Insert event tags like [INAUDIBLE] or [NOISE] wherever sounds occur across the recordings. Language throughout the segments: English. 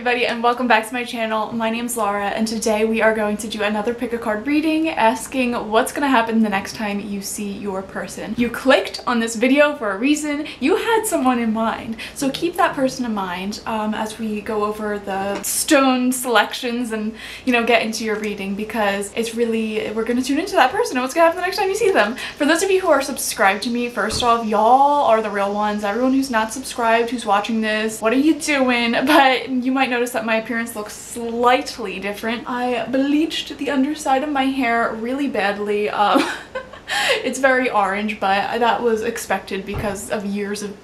everybody and welcome back to my channel. My name's Laura and today we are going to do another pick a card reading asking what's going to happen the next time you see your person. You clicked on this video for a reason. You had someone in mind. So keep that person in mind um, as we go over the stone selections and you know get into your reading because it's really we're going to tune into that person and what's going to happen the next time you see them. For those of you who are subscribed to me, first off, y'all are the real ones. Everyone who's not subscribed, who's watching this, what are you doing? [LAUGHS] But you might notice that my appearance looks slightly different. I bleached the underside of my hair really badly. Um, [LAUGHS] it's very orange, but that was expected because of years of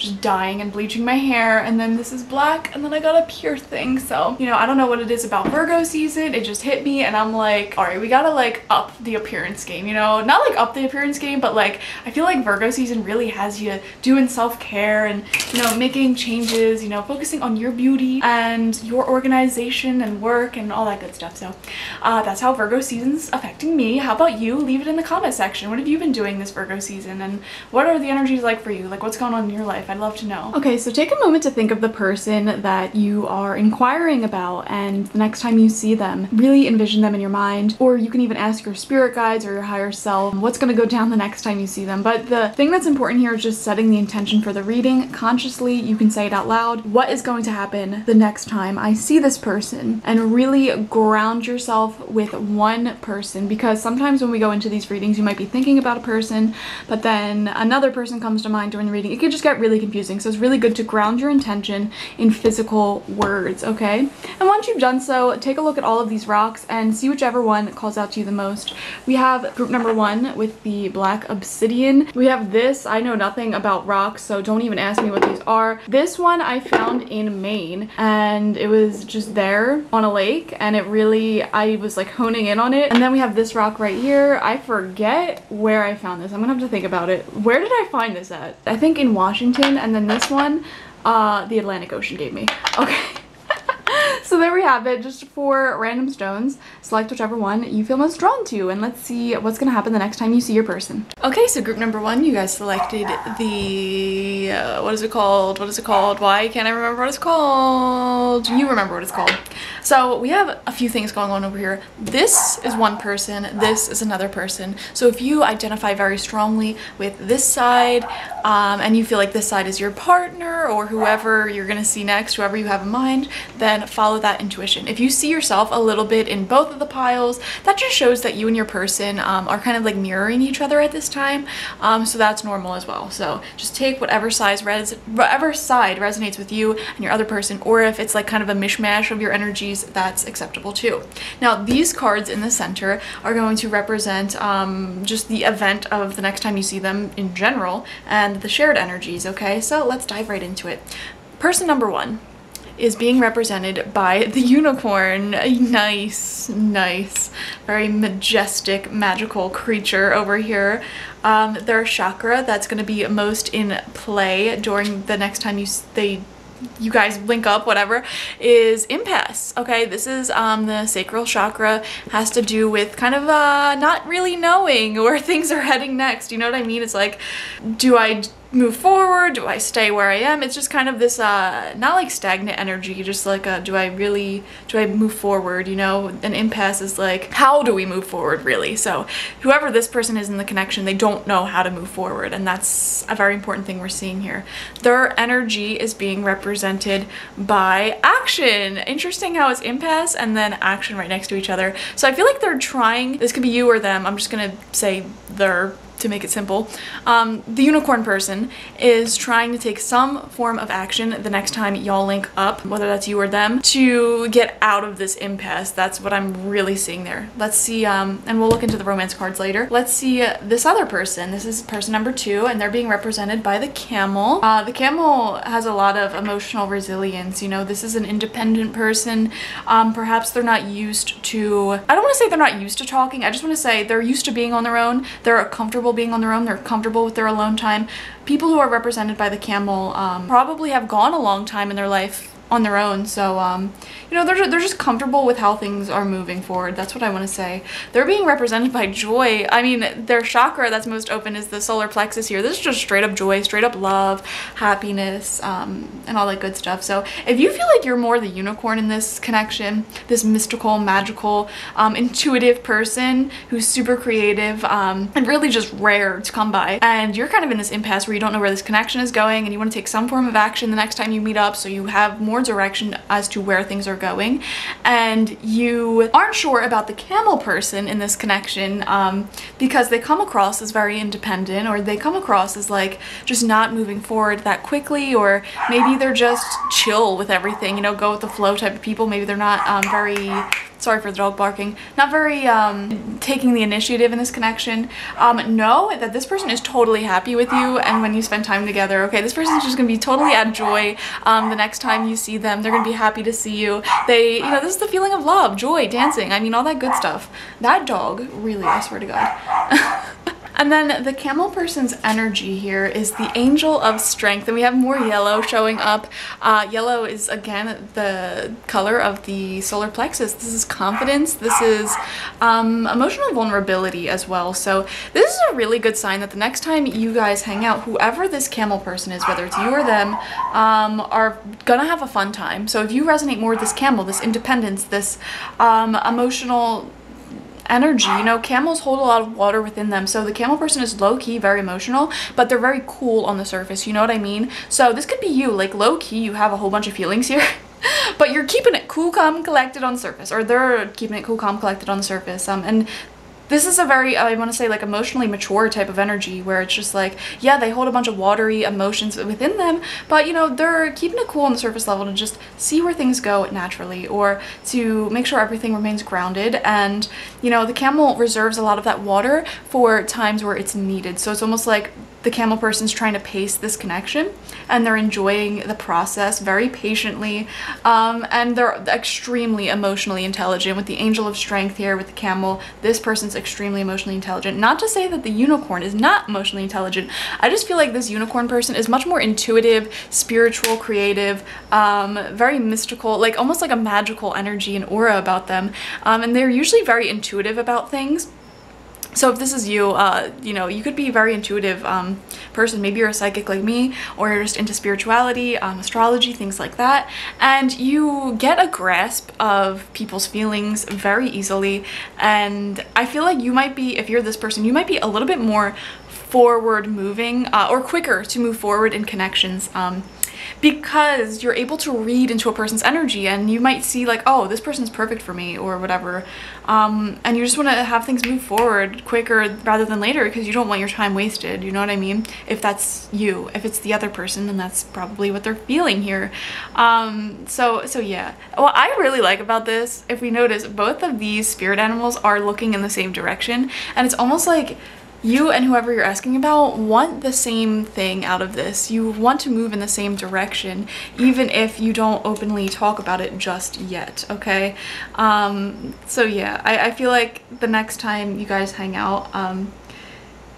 just dyeing and bleaching my hair and then this is black and then I got a pure thing. So you know I don't know what it is about Virgo season. It just hit me and I'm like all right we gotta like up the appearance game you know? Not like up the appearance game but like I feel like Virgo season really has you doing self-care and you know making changes you know focusing on your beauty and your organization and work and all that good stuff. So uh, that's how Virgo season's affecting me. How about you? Leave it in the comment section. What have you been doing this Virgo season and what are the energies like for you? Like what's going on in your life I'd love to know. Okay, so take a moment to think of the person that you are inquiring about and the next time you see them, really envision them in your mind or you can even ask your spirit guides or your higher self what's going to go down the next time you see them. But the thing that's important here is just setting the intention for the reading consciously. You can say it out loud. What is going to happen the next time I see this person? And really ground yourself with one person because sometimes when we go into these readings you might be thinking about a person but then another person comes to mind during the reading. It could just get really confusing. So it's really good to ground your intention in physical words, okay? And once you've done so, take a look at all of these rocks and see whichever one calls out to you the most. We have group number one with the black obsidian. We have this. I know nothing about rocks, so don't even ask me what these are. This one I found in Maine and it was just there on a lake and it really, I was like honing in on it. And then we have this rock right here. I forget where I found this. I'm gonna have to think about it. Where did I find this at? I think in Washington and then this one uh, the Atlantic Ocean gave me. Okay. [LAUGHS] so there we have it, just four random stones. Select whichever one you feel most drawn to and let's see what's gonna happen the next time you see your person. Okay, so group number one, you guys selected the, uh, what is it called? What is it called? Why can't I remember what it's called? You remember what it's called. So we have a few things going on over here. This is one person, this is another person. So if you identify very strongly with this side um, and you feel like this side is your partner or whoever you're gonna see next, whoever you have in mind, then follow that intuition. If you see yourself a little bit in both of the piles, that just shows that you and your person um, are kind of like mirroring each other at this time. Um, so that's normal as well. So just take whatever size res whatever side resonates with you and your other person, or if it's like kind of a mishmash of your energies, that's acceptable too. Now these cards in the center are going to represent um, just the event of the next time you see them in general and the shared energies, okay? So let's dive right into it. Person number one is being represented by the unicorn. Nice, nice, very majestic, magical creature over here. Um, their chakra that's going to be most in play during the next time you they you guys link up whatever is impasse okay this is um the sacral chakra has to do with kind of uh not really knowing where [LAUGHS] things are heading next you know what i mean it's like do i move forward? Do I stay where I am? It's just kind of this, uh, not like stagnant energy, just like, a, do I really, do I move forward? You know, an impasse is like, how do we move forward really? So whoever this person is in the connection, they don't know how to move forward. And that's a very important thing we're seeing here. Their energy is being represented by action. Interesting how it's impasse and then action right next to each other. So I feel like they're trying, this could be you or them. I'm just gonna say they're to make it simple, um, the unicorn person is trying to take some form of action the next time y'all link up, whether that's you or them, to get out of this impasse. That's what I'm really seeing there. Let's see, um, and we'll look into the romance cards later. Let's see uh, this other person. This is person number two, and they're being represented by the camel. Uh, the camel has a lot of emotional resilience. You know, this is an independent person. Um, perhaps they're not used to, I don't want to say they're not used to talking. I just want to say they're used to being on their own. They're a comfortable comfortable being on their own, they're comfortable with their alone time. People who are represented by the camel um, probably have gone a long time in their life on their own. So, um, you know, they're, they're just comfortable with how things are moving forward. That's what I want to say. They're being represented by joy. I mean, their chakra that's most open is the solar plexus here. This is just straight up joy, straight up love, happiness, um, and all that good stuff. So if you feel like you're more the unicorn in this connection, this mystical, magical, um, intuitive person who's super creative um, and really just rare to come by, and you're kind of in this impasse where you don't know where this connection is going and you want to take some form of action the next time you meet up so you have more direction as to where things are going. And you aren't sure about the camel person in this connection um, because they come across as very independent or they come across as like just not moving forward that quickly or maybe they're just chill with everything you know go with the flow type of people. Maybe they're not um, very sorry for the dog barking, not very um, taking the initiative in this connection, um, know that this person is totally happy with you and when you spend time together, okay, this person is just gonna be totally at joy um, the next time you see them. They're gonna be happy to see you. They, you know, this is the feeling of love, joy, dancing, I mean, all that good stuff. That dog, really, I swear to God. [LAUGHS] And then the camel person's energy here is the angel of strength. And we have more yellow showing up. Uh, yellow is, again, the color of the solar plexus. This is confidence. This is um, emotional vulnerability as well. So this is a really good sign that the next time you guys hang out, whoever this camel person is, whether it's you or them, um, are gonna have a fun time. So if you resonate more with this camel, this independence, this um, emotional energy. You know, camels hold a lot of water within them. So the camel person is low key, very emotional, but they're very cool on the surface. You know what I mean? So this could be you. Like low key, you have a whole bunch of feelings here. [LAUGHS] but you're keeping it cool, calm, collected on surface, or they're keeping it cool, calm, collected on the surface. Um, and this is a very, I want to say like emotionally mature type of energy where it's just like, yeah, they hold a bunch of watery emotions within them, but you know, they're keeping it cool on the surface level to just see where things go naturally or to make sure everything remains grounded. And, you know, the camel reserves a lot of that water for times where it's needed. So it's almost like the camel person's trying to pace this connection and they're enjoying the process very patiently um, and they're extremely emotionally intelligent. With the angel of strength here with the camel this person's extremely emotionally intelligent. Not to say that the unicorn is not emotionally intelligent. I just feel like this unicorn person is much more intuitive spiritual creative um, very mystical like almost like a magical energy and aura about them. Um, and they're usually very intuitive about things so if this is you, uh, you know, you could be a very intuitive um, person. Maybe you're a psychic like me, or you're just into spirituality, um, astrology, things like that. And you get a grasp of people's feelings very easily. And I feel like you might be, if you're this person, you might be a little bit more forward moving uh, or quicker to move forward in connections. Um, because you're able to read into a person's energy and you might see like oh this person's perfect for me or whatever. Um, and you just want to have things move forward quicker rather than later because you don't want your time wasted you know what I mean? If that's you if it's the other person then that's probably what they're feeling here. Um, so so yeah. What I really like about this if we notice both of these spirit animals are looking in the same direction and it's almost like you and whoever you're asking about want the same thing out of this. You want to move in the same direction, even if you don't openly talk about it just yet, okay? Um, so yeah, I, I feel like the next time you guys hang out, um,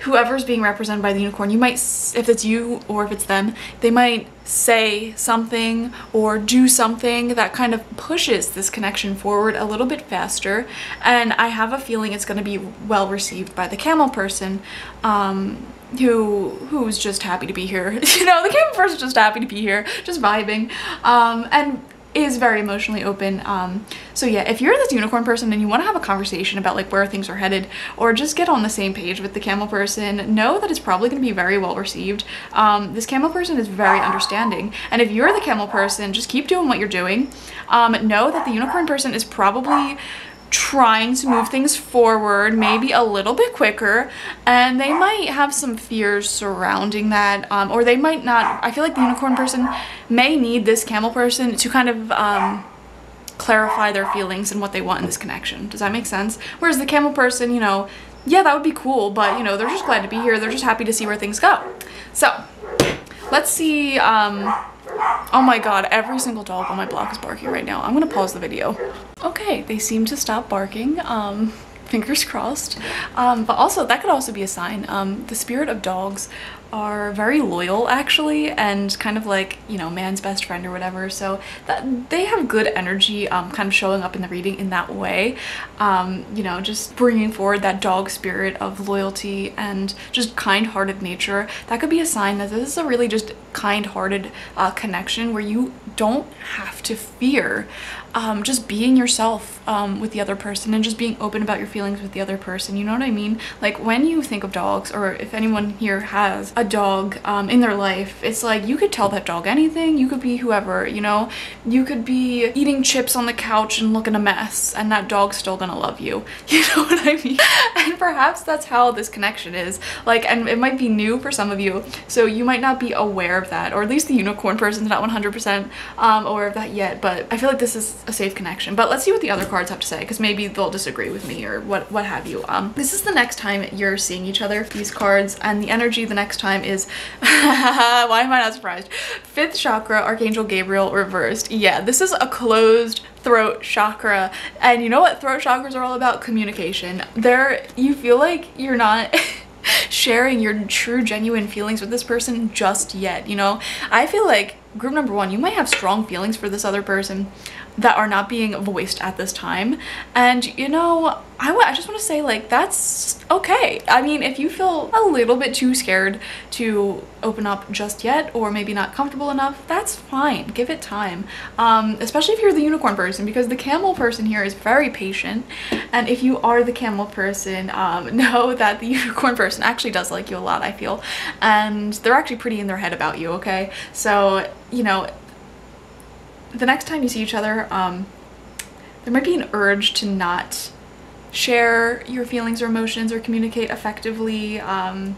whoever's being represented by the unicorn, you might, if it's you or if it's them, they might say something or do something that kind of pushes this connection forward a little bit faster. And I have a feeling it's going to be well received by the camel person. Um, who who's just happy to be here [LAUGHS] you know the camel person's just happy to be here just vibing um and is very emotionally open. Um, so yeah, if you're this unicorn person and you want to have a conversation about like where things are headed or just get on the same page with the camel person, know that it's probably going to be very well received. Um, this camel person is very understanding. And if you're the camel person, just keep doing what you're doing. Um, know that the unicorn person is probably trying to move things forward maybe a little bit quicker and they might have some fears surrounding that um, or they might not I feel like the unicorn person may need this camel person to kind of um, clarify their feelings and what they want in this connection. Does that make sense? Whereas the camel person you know yeah that would be cool but you know they're just glad to be here. They're just happy to see where things go. So let's see um, Oh my god, every single dog on my block is barking right now. I'm gonna pause the video. Okay, they seem to stop barking. Um, fingers [LAUGHS] crossed. Um, but also, that could also be a sign. Um, the spirit of dogs are very loyal actually and kind of like, you know, man's best friend or whatever. So that they have good energy um, kind of showing up in the reading in that way. Um, you know, just bringing forward that dog spirit of loyalty and just kind-hearted nature. That could be a sign that this is a really just kind-hearted uh, connection where you don't have to fear um, just being yourself um, with the other person and just being open about your feelings with the other person. You know what I mean? Like when you think of dogs, or if anyone here has a dog um, in their life, it's like you could tell that dog anything. You could be whoever, you know? You could be eating chips on the couch and looking a mess, and that dog's still gonna love you. [LAUGHS] You know what I mean? and perhaps that's how this connection is. Like, and it might be new for some of you, so you might not be aware of that, or at least the unicorn person's not 100% um, aware of that yet, but I feel like this is a safe connection. But let's see what the other cards have to say because maybe they'll disagree with me or what, what have you. Um, this is the next time you're seeing each other, these cards, and the energy the next time is, [LAUGHS] why am I not surprised? Fifth chakra, Archangel Gabriel reversed. Yeah, this is a closed throat chakra and you know what throat chakras are all about communication there you feel like you're not [LAUGHS] sharing your true genuine feelings with this person just yet you know i feel like group number one you might have strong feelings for this other person that are not being voiced at this time. And you know I, I just want to say like that's okay. I mean if you feel a little bit too scared to open up just yet or maybe not comfortable enough that's fine. Give it time. Um, especially if you're the unicorn person because the camel person here is very patient. And if you are the camel person um, [LAUGHS] know that the [LAUGHS] unicorn person actually does like you a lot I feel. And they're actually pretty in their head about you okay? So you know the next time you see each other, um, there might be an urge to not share your feelings or emotions or communicate effectively. Um,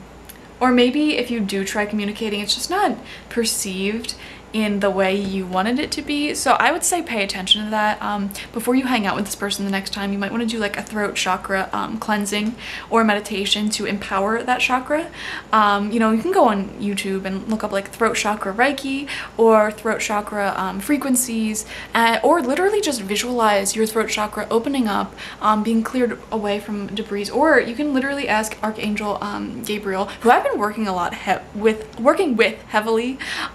or maybe if you do try communicating, it's just not perceived in the way you wanted it to be. So I would say pay attention to that. Um, before you hang out with this person the next time, you might want to do like a throat chakra um, cleansing or meditation to empower that chakra. Um, you know, you can go on YouTube and look up like throat chakra Reiki or throat chakra um, frequencies uh, or literally just visualize your throat chakra opening up, um, being cleared away from debris. Or you can literally ask Archangel um, Gabriel, who I've been working a lot with, working with heavily, [LAUGHS]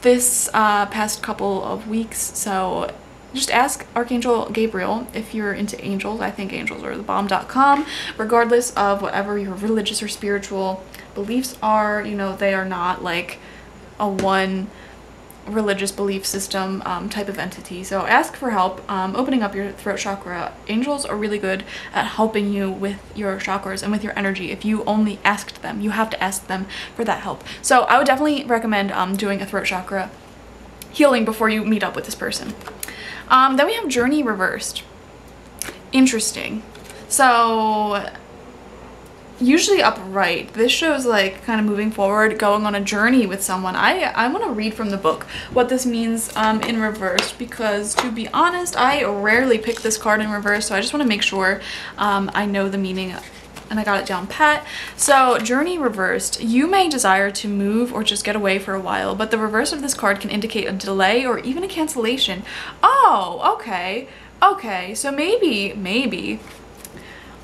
this uh, past couple of weeks. So just ask Archangel Gabriel if you're into angels. I think angels are the bomb.com. Regardless of whatever your religious or spiritual beliefs are, you know, they are not like a one religious belief system um, type of entity. So ask for help um, opening up your throat chakra. Angels are really good at helping you with your chakras and with your energy if you only asked them. You have to ask them for that help. So I would definitely recommend um, doing a throat chakra healing before you meet up with this person. Um, then we have journey reversed. Interesting. So usually upright. This shows like kind of moving forward, going on a journey with someone. I, I want to read from the book what this means um, in reverse because to be honest, I rarely pick this card in reverse. So I just want to make sure um, I know the meaning and I got it down pat. So journey reversed, you may desire to move or just get away for a while, but the reverse of this card can indicate a delay or even a cancellation. Oh, okay. Okay, so maybe, maybe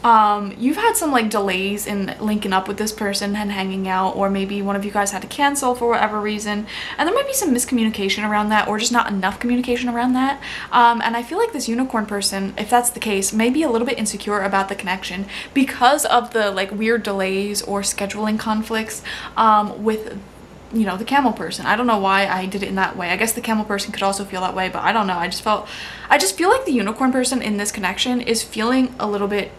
um, you've had some like delays in linking up with this person and hanging out or maybe one of you guys had to cancel for whatever reason. And there might be some miscommunication around that or just not enough communication around that. Um, and I feel like this unicorn person if that's the case may be a little bit insecure about the connection because of the like weird delays or scheduling conflicts um, with you know the camel person. I don't know why I did it in that way. I guess the camel person could also feel that way but I don't know. I just felt I just feel like the unicorn person in this connection is feeling a little bit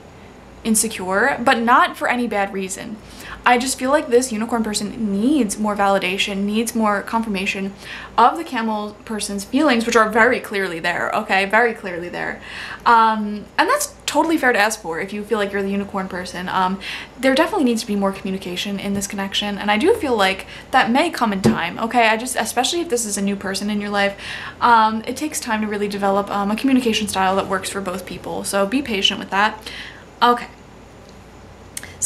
insecure, but not for any bad reason. I just feel like this unicorn person needs more validation, needs more confirmation of the camel person's feelings, which are very clearly there, okay? Very clearly there. Um, and that's totally fair to ask for if you feel like you're the unicorn person. Um, there definitely needs to be more communication in this connection, and I do feel like that may come in time, okay? I just, especially if this is a new person in your life, um, it takes time to really develop um, a communication style that works for both people, so be patient with that. Okay.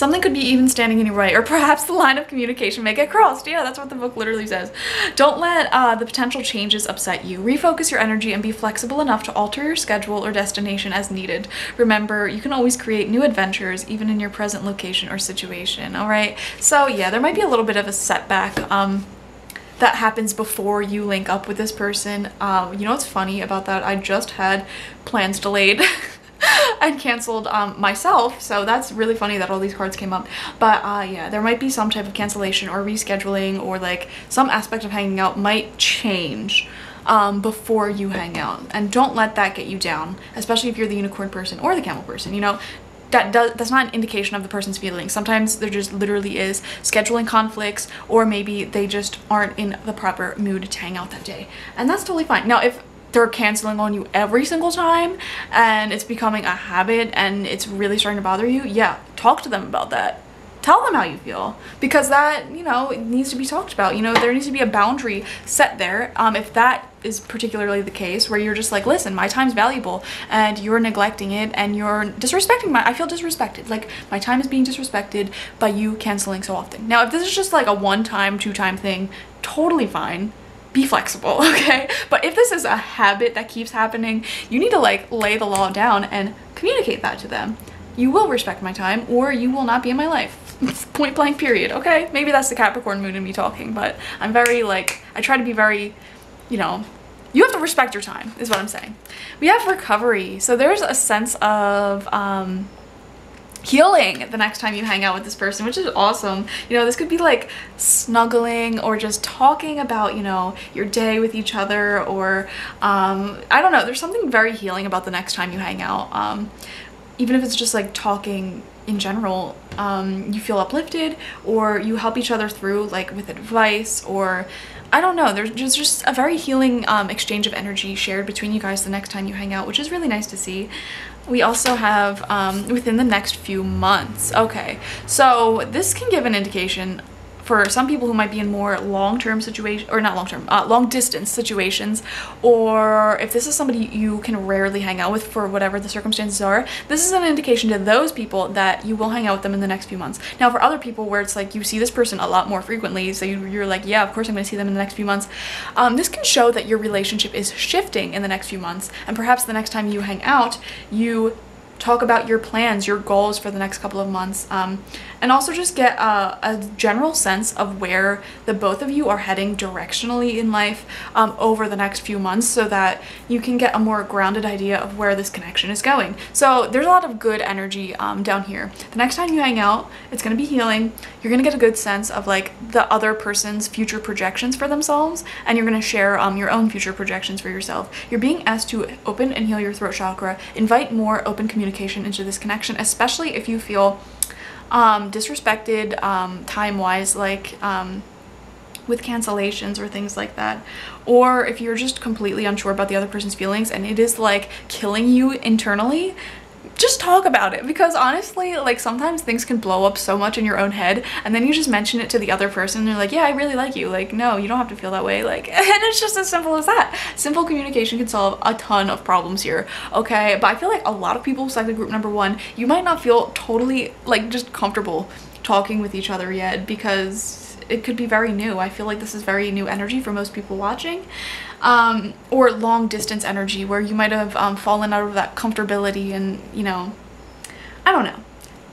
Something could be even standing in your way, or perhaps the line of communication may get crossed. Yeah, that's what the book literally says. Don't let uh, the potential changes upset you. Refocus your energy and be flexible enough to alter your schedule or destination as needed. Remember, you can always create new adventures even in your present location or situation, all right? So yeah, there might be a little bit of a setback. Um, that happens before you link up with this person. Um, you know what's funny about that? I just had plans delayed [LAUGHS] [LAUGHS] and canceled um, myself. So that's really funny that all these cards came up. But uh, yeah, there might be some type of cancellation or rescheduling or like some aspect of hanging out might change um, before you hang out. And don't let that get you down, especially if you're the unicorn person or the camel person. You know, that does that's not an indication of the person's feelings sometimes there just literally is scheduling conflicts or maybe they just aren't in the proper mood to hang out that day and that's totally fine now if they're canceling on you every single time and it's becoming a habit and it's really starting to bother you yeah talk to them about that. Tell them how you feel because that you know needs to be talked about you know there needs to be a boundary set there um, if that is particularly the case where you're just like listen my time's valuable and you're neglecting it and you're disrespecting my i feel disrespected like my time is being disrespected by you canceling so often. Now if this is just like a one time two time thing totally fine be flexible [LAUGHS] okay? But if this is a habit that keeps happening you need to like lay the law down and communicate that to them. You will respect my time or you will not be in my life. [LAUGHS] Point blank period okay? Maybe that's the capricorn moon in me talking but i'm very like i try to be very you know you have to respect your time is what i'm saying. We have recovery so there's a sense of um healing the next time you hang out with this person which is awesome. You know this could be like snuggling or just talking about you know your day with each other or um i don't know there's something very healing about the next time you hang out. Um even if it's just like talking in general um, you feel uplifted or you help each other through like with advice or I don't know there's just, just a very healing um, exchange of energy shared between you guys the next time you hang out which is really nice to see we also have um, within the next few months. Okay so this can give an indication for some people who might be in more long-term situation or not long-term uh, long distance situations or if this is somebody you can rarely hang out with for whatever the circumstances are this is an indication to those people that you will hang out with them in the next few months. Now for other people where it's like you see this person a lot more frequently so you, are like yeah of course i'm going to see them in the next few months. Um, this can show that your relationship is shifting in the next few months and perhaps the next time you hang out you talk about your plans, your goals for the next couple of months, um, and also just get a, a, general sense of where the both of you are heading directionally in life um, over the next few months so that you can get a more grounded idea of where this connection is going. So there's a lot of good energy um, down here. The next time you hang out, it's going to be healing. You're going to get a good sense of like the other person's future projections for themselves, and you're going to share um, your own future projections for yourself. You're being asked to open and heal your throat chakra, invite more open communication communication into this connection, especially if you feel um, disrespected um, time-wise, like um, with cancellations or things like that. Or if you're just completely unsure about the other person's feelings and it is like killing you internally, just talk about it because honestly like sometimes things can blow up so much in your own head and then you just mention it to the other person and they're like yeah I really like you. Like no you don't have to feel that way. Like [LAUGHS] and it's just as simple as that. Simple communication can solve a ton of problems here okay? But I feel like a lot of people selected group number one you might not feel totally like just comfortable talking with each other yet because it could be very new. I feel like this is very new energy for most people watching um, or long distance energy where you might have um, fallen out of that comfortability and you know I don't know.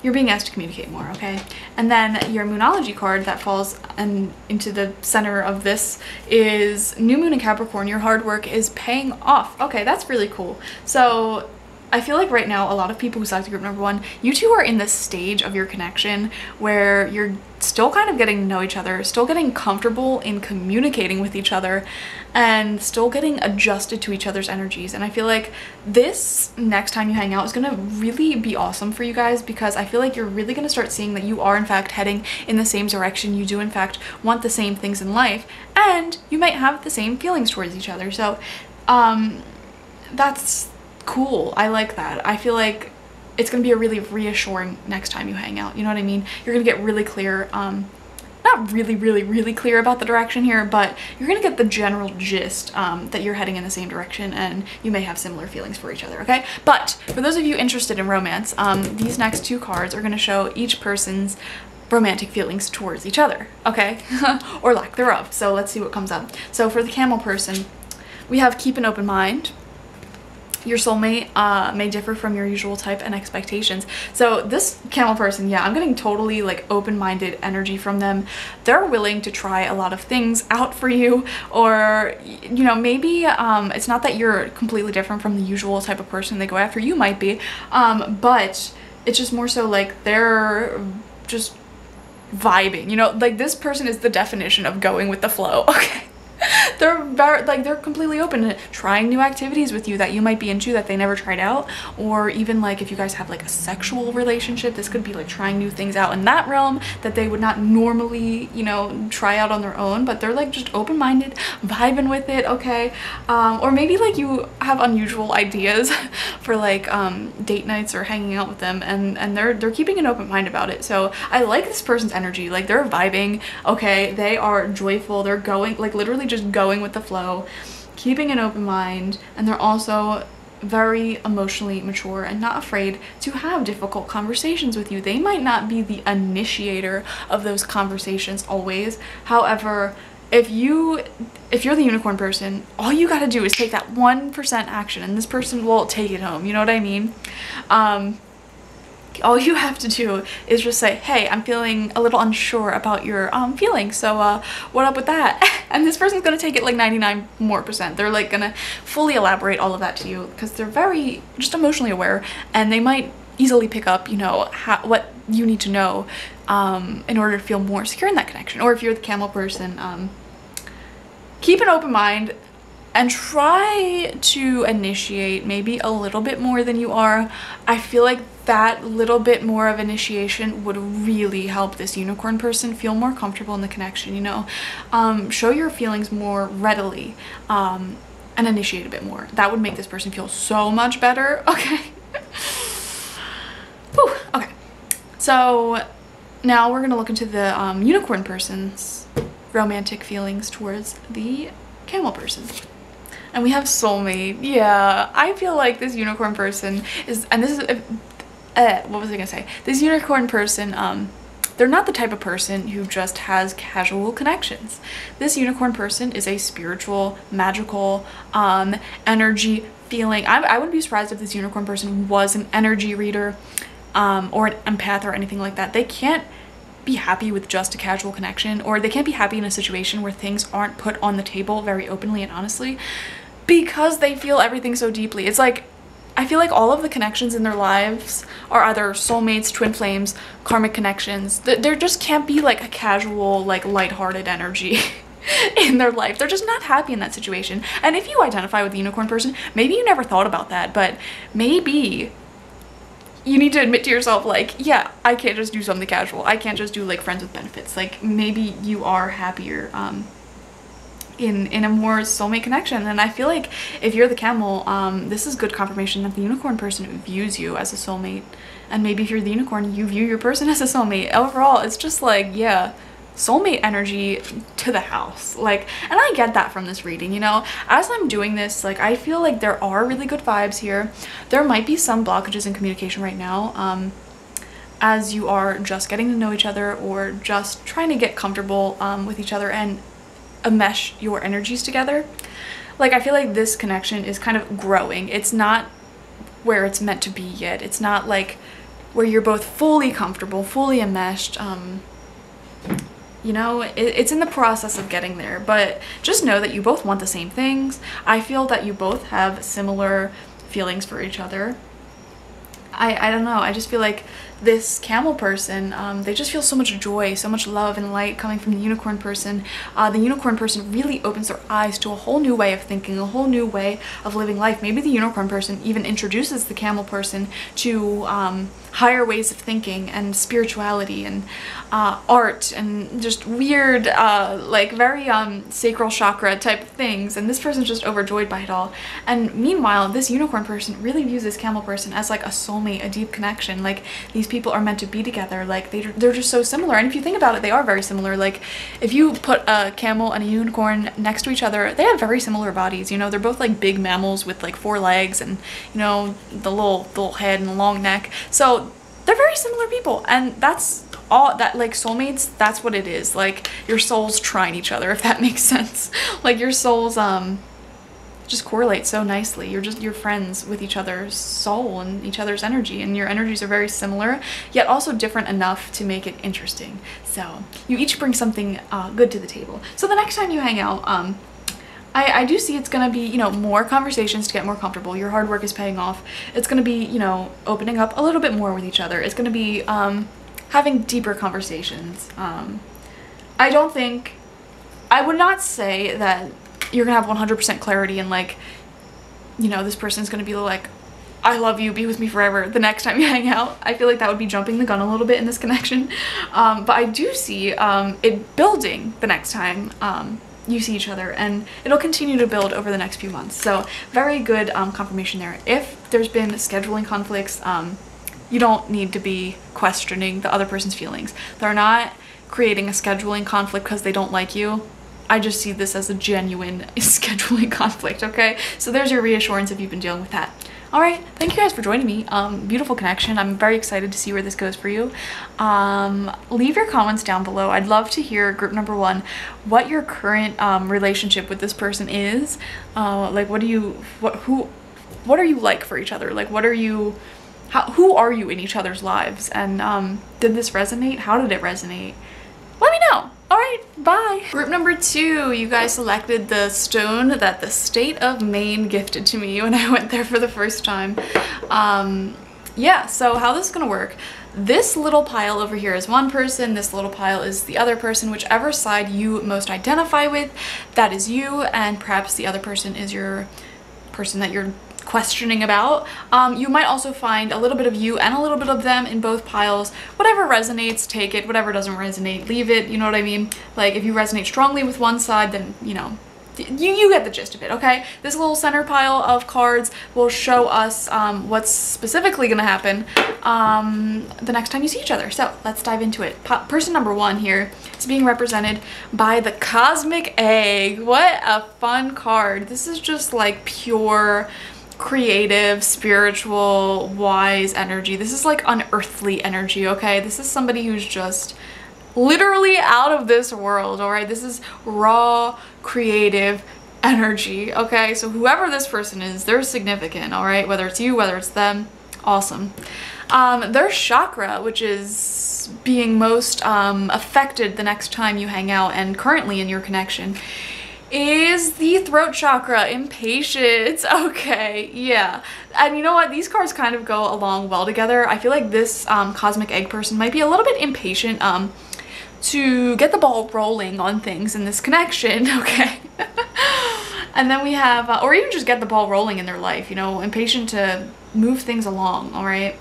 You're being asked to communicate more okay? And then your moonology card that falls and into the center of this is new moon in capricorn. Your hard work is paying off. Okay that's really cool. So I feel like right now a lot of people who selected group number one, you two are in this stage of your connection where you're still kind of getting to know each other, still getting comfortable in communicating with each other, and still getting adjusted to each other's energies. And I feel like this next time you hang out is gonna really be awesome for you guys because I feel like you're really gonna start seeing that you are in fact heading in the same direction. You do in fact want the same things in life, and you might have the same feelings towards each other. So um, that's cool. I like that. I feel like it's to be a really reassuring next time you hang out. You know what I mean? You're to get really clear, um, not really, really, really clear about the direction here, but you're gonna get the general gist um, that you're heading in the same direction and you may have similar feelings for each other, okay? But for those of you interested in romance, um, these next two cards are gonna show each person's romantic feelings towards each other, okay? [LAUGHS] or lack thereof. So let's see what comes up. So for the camel person, we have keep an open mind, your soulmate uh, may differ from your usual type and expectations. So this camel person, yeah, I'm getting totally like open-minded energy from them. They're willing to try a lot of things out for you or, you know, maybe um, it's not that you're completely different from the usual type of person they go after. You might be, um, but it's just more so like they're just vibing, you know, like this person is the definition of going with the flow, [LAUGHS] okay? [LAUGHS] they're very, like they're completely open to trying new activities with you that you might be into that they never tried out. Or even like if you guys have like a sexual relationship this could be like trying new things out in that realm that they would not normally you know try out on their own. But they're like just open-minded vibing with it okay? Um, or maybe like you have unusual ideas [LAUGHS] for like um, date nights or hanging out with them and and they're they're keeping an open mind about it. So I like this person's energy. Like they're vibing okay? They are joyful. They're going like literally just going with the flow, keeping an open mind, and they're also very emotionally mature and not afraid to have difficult conversations with you. They might not be the initiator of those conversations always. However, if you if you're the unicorn person, all you got to do is take that 1% action and this person will take it home. You know what I mean? Um all you have to do is just say, hey, I'm feeling a little unsure about your um, feelings, so uh, what up with that? [LAUGHS] And this person's gonna take it like 99 more percent. They're like gonna fully elaborate all of that to you because they're very just emotionally aware and they might easily pick up, you know, how, what you need to know um, in order to feel more secure in that connection. Or if you're the camel person, um, keep an open mind and try to initiate maybe a little bit more than you are. I feel like that little bit more of initiation would really help this unicorn person feel more comfortable in the connection, you know? Um, show your feelings more readily um, and initiate a bit more. That would make this person feel so much better, [LAUGHS] okay? Whew, okay, so now we're gonna look into the um, unicorn person's romantic feelings towards the camel person and we have soulmate yeah i feel like this unicorn person is and this is uh, what was i gonna say this unicorn person um they're not the type of person who just has casual connections. This unicorn person is a spiritual, magical, um, energy feeling. I, I wouldn't be surprised if this unicorn person was an energy reader um, or an empath or anything like that. They can't be happy with just a casual connection or they can't be happy in a situation where things aren't put on the table very openly and honestly because they feel everything so deeply. It's like, I feel like all of the connections in their lives are either soulmates, twin flames, karmic connections. There just can't be like a casual, like lighthearted energy [LAUGHS] in their life. They're just not happy in that situation. And if you identify with the unicorn person, maybe you never thought about that, but maybe you need to admit to yourself like, yeah, I can't just do something casual. I can't just do like friends with benefits. Like maybe you are happier um, in in a more soulmate connection and i feel like if you're the camel um this is good confirmation that the unicorn person views you as a soulmate and maybe if you're the unicorn you view your person [LAUGHS] as a soulmate overall it's just like yeah soulmate energy to the house like and i get that from this reading you know as i'm doing this like i feel like there are really good vibes here there might be some blockages in communication right now um as you are just getting to know each other or just trying to get comfortable um, with each other and mesh your energies together. Like I feel like this connection is kind of growing. It's not where it's meant to be yet. It's not like where you're both fully comfortable, fully enmeshed. Um, you know, it, it's in the process of getting there, but just know that you both want the same things. I feel that you both have similar feelings for each other. I, I don't know, I just feel like this camel person, um, they just feel so much joy, so much love and light coming from the unicorn person. Uh, the unicorn person really opens their eyes to a whole new way of thinking, a whole new way of living life. Maybe the unicorn person even introduces the camel person to um, higher ways of thinking and spirituality and uh, art and just weird, uh, like very um, sacral chakra type of things. And this person's just overjoyed by it all. And meanwhile, this unicorn person really views this camel person as like a soulmate, a deep connection. Like these people are meant to be together. Like they, they're just so similar. And if you think about it, they are very similar. Like if you put a camel and a unicorn next to each other, they have very similar bodies. You know, they're both like big mammals with like four legs and, you know, the little, the little head and the long neck. So they're very similar people. And that's all that like soulmates that's what it is like your souls trying each other [LAUGHS] if that makes sense like your souls um just correlate so nicely. You're just you're friends with each other's soul and each other's energy and your energies are very similar yet also different enough to make it interesting. So you each bring something uh, good to the table. So the next time you hang out, um, I, I do see it's gonna be, you know, more conversations to get more comfortable. Your hard work is paying off. It's gonna be, you know, opening up a little bit more with each other. It's gonna be um, having deeper conversations. Um, I don't think, I would not say that you're gonna have 100% clarity and like, you know, this person's gonna be like, I love you, be with me forever the next time you [LAUGHS] hang out. I feel like that would be jumping the gun a little bit in this connection. Um, but I do see um, it building the next time um, you see each other and it'll continue to build over the next few months. So very good um, confirmation there. If there's been scheduling conflicts, um, you don't need to be questioning the other person's feelings. They're not creating a scheduling conflict because they don't like you. I just see this as a genuine [LAUGHS] scheduling [LAUGHS] conflict, okay? So there's your reassurance if you've been dealing with that. All right, thank you guys for joining me. Um, beautiful connection. I'm very excited to see where this goes for you. Um, leave your comments down below. I'd love to hear, group number one, what your current um, relationship with this person is. Uh, like, what do you, what, who, what are you like for each other? Like, what are you, how, who are you in each other's lives? And um, did this resonate? How did it resonate? Let me know. Right, bye. Group number two, you guys selected the stone that the state of Maine gifted to me when [LAUGHS] I went there for the first time. Um, yeah, so how this is gonna work, this little pile over here is one person, this little pile is the other person, whichever side you most identify with, that is you, and perhaps the other person is your person that you're questioning about. Um, you might also find a little bit of you and a little bit of them in both piles. Whatever resonates, take it. Whatever doesn't resonate, leave it. You know what I mean? Like if you resonate strongly with one side, then, you know, you, you get the gist of it, okay? This little center pile of cards will show us um, what's specifically going to happen um, the next time you see each other. So let's dive into it. Person number one here is being represented by the Cosmic Egg. What a fun card. This is just like pure creative, spiritual, wise energy. This is like unearthly energy, okay? This is somebody who's just literally out of this world, all right? This is raw, creative energy, okay? So whoever this person is, they're significant, all right? Whether it's you, whether it's them, awesome. Um, their chakra, which is being most um, affected the next time you hang out and currently in your connection, is the throat chakra impatience [LAUGHS] okay yeah. And you know what? These cards kind of go along well together. I feel like this um, cosmic egg person might be a little bit impatient um to get the ball rolling on things in this connection. [LAUGHS] Okay. [LAUGHS] And then we have uh, or even just get the ball rolling in their life you know impatient to move things along all right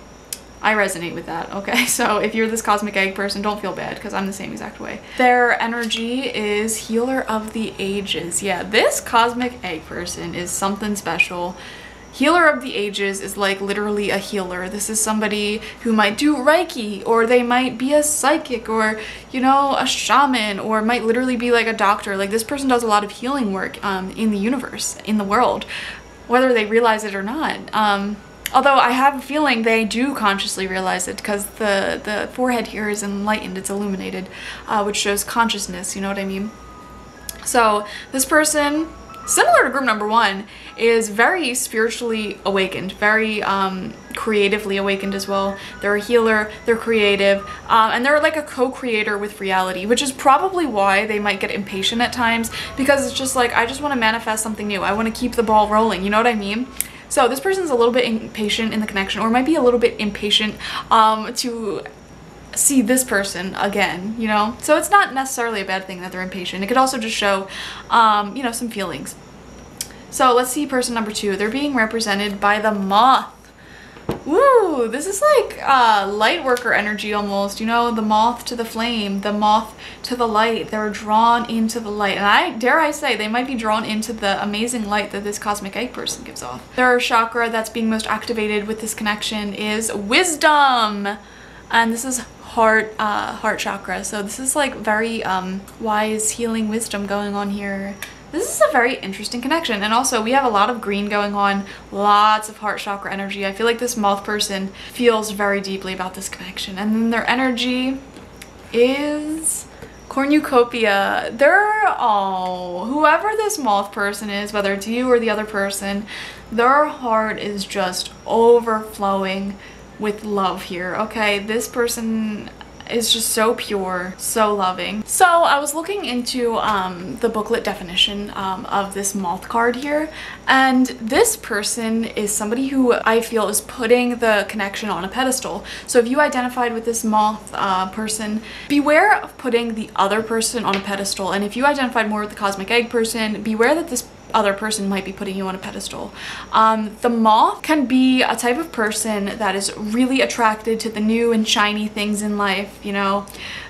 I resonate with that, okay? [LAUGHS] So if you're this cosmic egg person, don't feel bad because I'm the same exact way. Their energy is healer of the ages. Yeah, this cosmic egg person is something special. Healer of the ages is like literally a healer. This is somebody who might do Reiki or they might be a psychic or, you know, a shaman or might literally be like a doctor. Like this person does a lot of healing work um, in the universe, in the world, whether they realize it or not. Um, Although I have a feeling they do consciously realize it because the, the forehead here is enlightened, it's illuminated, uh, which shows consciousness, you know what I mean? So this person, similar to group number one, is very spiritually awakened, very um, creatively awakened as well. They're a healer, they're creative, um, and they're like a co-creator with reality, which is probably why they might get impatient at times because it's just like, I just want to manifest something new. I want to keep the ball rolling, you know what I mean? So this person's a little bit impatient in the connection or might be a little bit impatient um, to see this person again, you know? So it's not necessarily a bad thing that they're impatient. It could also just show, um, you know, some feelings. So let's see person number two. They're being represented by the moth. Woo! This is like uh, light worker energy almost, you know, the moth to the flame, the moth to the light. They're drawn into the light. And I dare I say, they might be drawn into the amazing light that this cosmic egg person gives off. Their chakra that's being most activated with this connection is wisdom. and this is heart uh, heart chakra. So this is like very um, wise healing wisdom going on here. This is a very interesting connection. And also we have a lot of green going on, lots of heart chakra energy. I feel like this moth person feels very deeply about this connection. And then their energy is cornucopia. They're all, whoever this moth person is, whether it's you or the other person, their heart is just overflowing with love here, okay? This person is just so pure, so loving. So I was looking into um, the booklet definition um, of this moth card here, and this person is somebody who I feel is putting the connection on a pedestal. So if you identified with this moth uh, person, beware of putting the other person on a pedestal, and if you identified more with the cosmic egg person, beware that this other person might be putting you on a pedestal. Um, the moth can be a type of person that is really attracted to the new and shiny things in life, you know.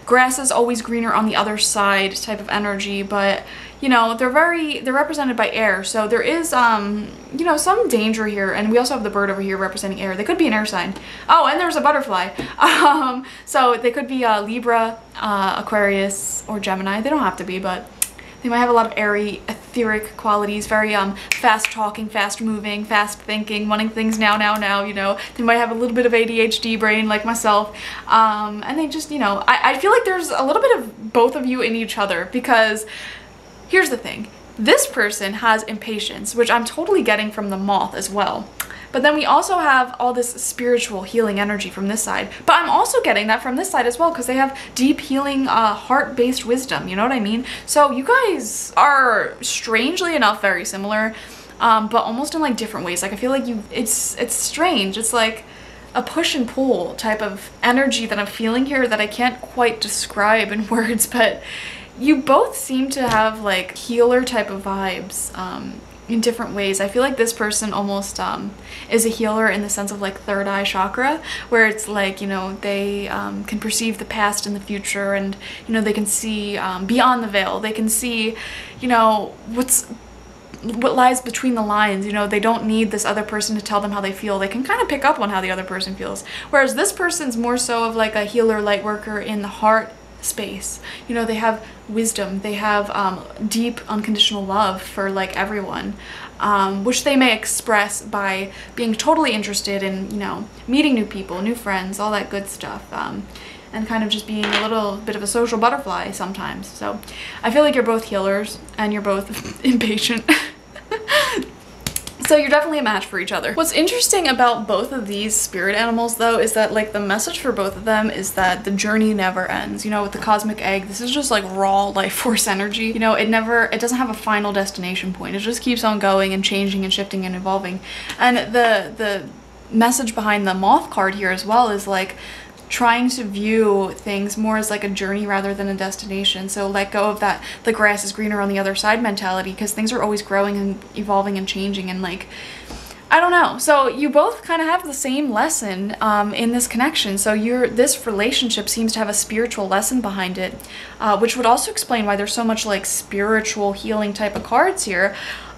Grass is always greener on the other side type of energy, but you know, they're very, they're represented by air. So there is, um, you know, some danger here. And we also have the bird over here representing air. They could be an air sign. Oh, and there's a butterfly. [LAUGHS] Um, so they could be uh, Libra, uh, Aquarius, or Gemini. They don't have to be, but they might have a lot of airy, etheric qualities, very um fast talking, fast moving, fast thinking, wanting things now, now, now, you know. They might have a little bit of ADHD brain like myself. Um, and they just, you know, I, I feel like there's a little bit of both of you in each other because here's the thing. This person has impatience, which I'm totally getting from the moth as well. But then we also have all this spiritual healing energy from this side. But I'm also getting that from this side as well because they have deep healing uh, heart-based wisdom, you know what I mean? So you guys are strangely enough very similar, um, but almost in like different ways. Like I feel like you, it's, it's strange. It's like a push and pull type of energy that I'm feeling here that I can't quite describe in [LAUGHS] words, but you both seem to have like healer type of vibes. Um, in different ways. I feel like this person almost um, is a healer in the sense of like third eye chakra, where it's like, you know, they um, can perceive the past and the future and, you know, they can see um, beyond the veil. They can see, you know, what's what lies between the lines you know they don't need this other person to tell them how they feel they can kind of pick up on how the other person feels whereas this person's more so of like a healer light worker in the heart space. You know, they have wisdom, they have um, deep unconditional love for like everyone, um, which they may express by being totally interested in, you know, meeting new people, new friends, all that good stuff. Um, and kind of just being a little bit of a social butterfly sometimes. So I feel like you're both healers and you're both [LAUGHS] impatient. [LAUGHS] So you're definitely a match for each other. What's interesting about both of these spirit animals though is that like the message for both of them is that the journey never ends. You know, with the cosmic egg, this is just like raw [LAUGHS] life force energy. You know, it never, it doesn't have a final destination point. It just keeps on going and changing and shifting and evolving. And the, the message behind the moth card here as well is like trying to view things more as like a journey rather than a destination. So let go of that the grass is greener on the other side mentality because things are always growing and evolving and changing and like I don't know. So you both kind of have the same lesson um, in this connection. So your this relationship seems to have a spiritual lesson behind it, uh, which would also explain why there's so much like spiritual healing type of cards here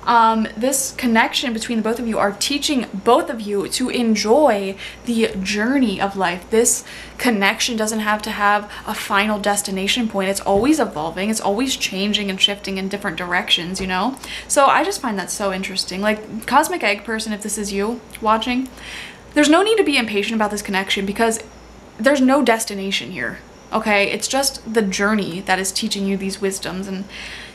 um, this connection between the both of you are teaching both of you to enjoy the journey of life. This connection doesn't have to have a final destination point. It's always evolving. It's always changing and shifting in different directions, you know? So I just find that so interesting. Like Cosmic Egg Person, if this is you watching, there's no need to be impatient about this connection because there's no destination here okay it's just the journey that is teaching you these wisdoms and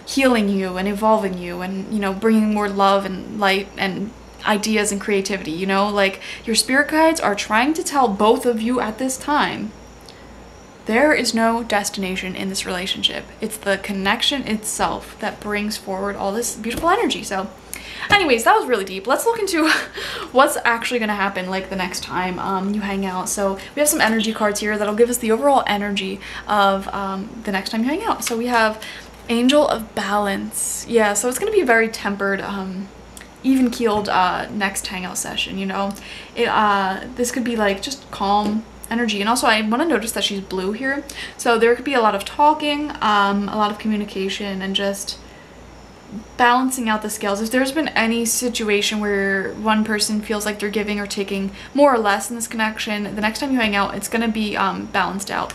healing you and evolving you and, you know, bringing more love and light and ideas and creativity, you know? Like, your spirit guides are trying to tell both of you at this time there is no destination in this relationship. It's the connection itself that brings forward all this beautiful energy. So anyways, that was really deep. Let's look into [LAUGHS] what's actually going to happen like the next time um, you hang out. So we have some energy cards here that'll give us the overall energy of um, the next time you hang out. So we have Angel of Balance. Yeah, so it's going to be a very tempered, um, even-keeled uh, next hangout session, you know? It, uh, this could be like just calm energy. And also I want to notice that she's blue here. So there could be a lot of talking, um, a lot of communication, and just balancing out the scales. If there's been any situation where one person feels like they're giving or taking more or less in this connection, the next time you hang out, it's going to be um, balanced out.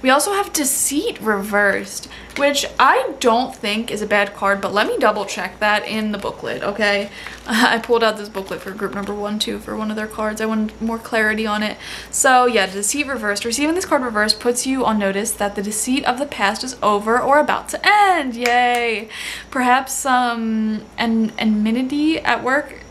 We also have Deceit reversed, which I don't think is a bad card, but let me double check that in the booklet, okay? [LAUGHS] I pulled out this booklet for group number one, too, for one of their cards. I wanted more clarity on it. So, yeah, Deceit reversed. Receiving this card reversed puts you on notice that the deceit of the past is over or about to end. Yay! Perhaps some um, enmity at work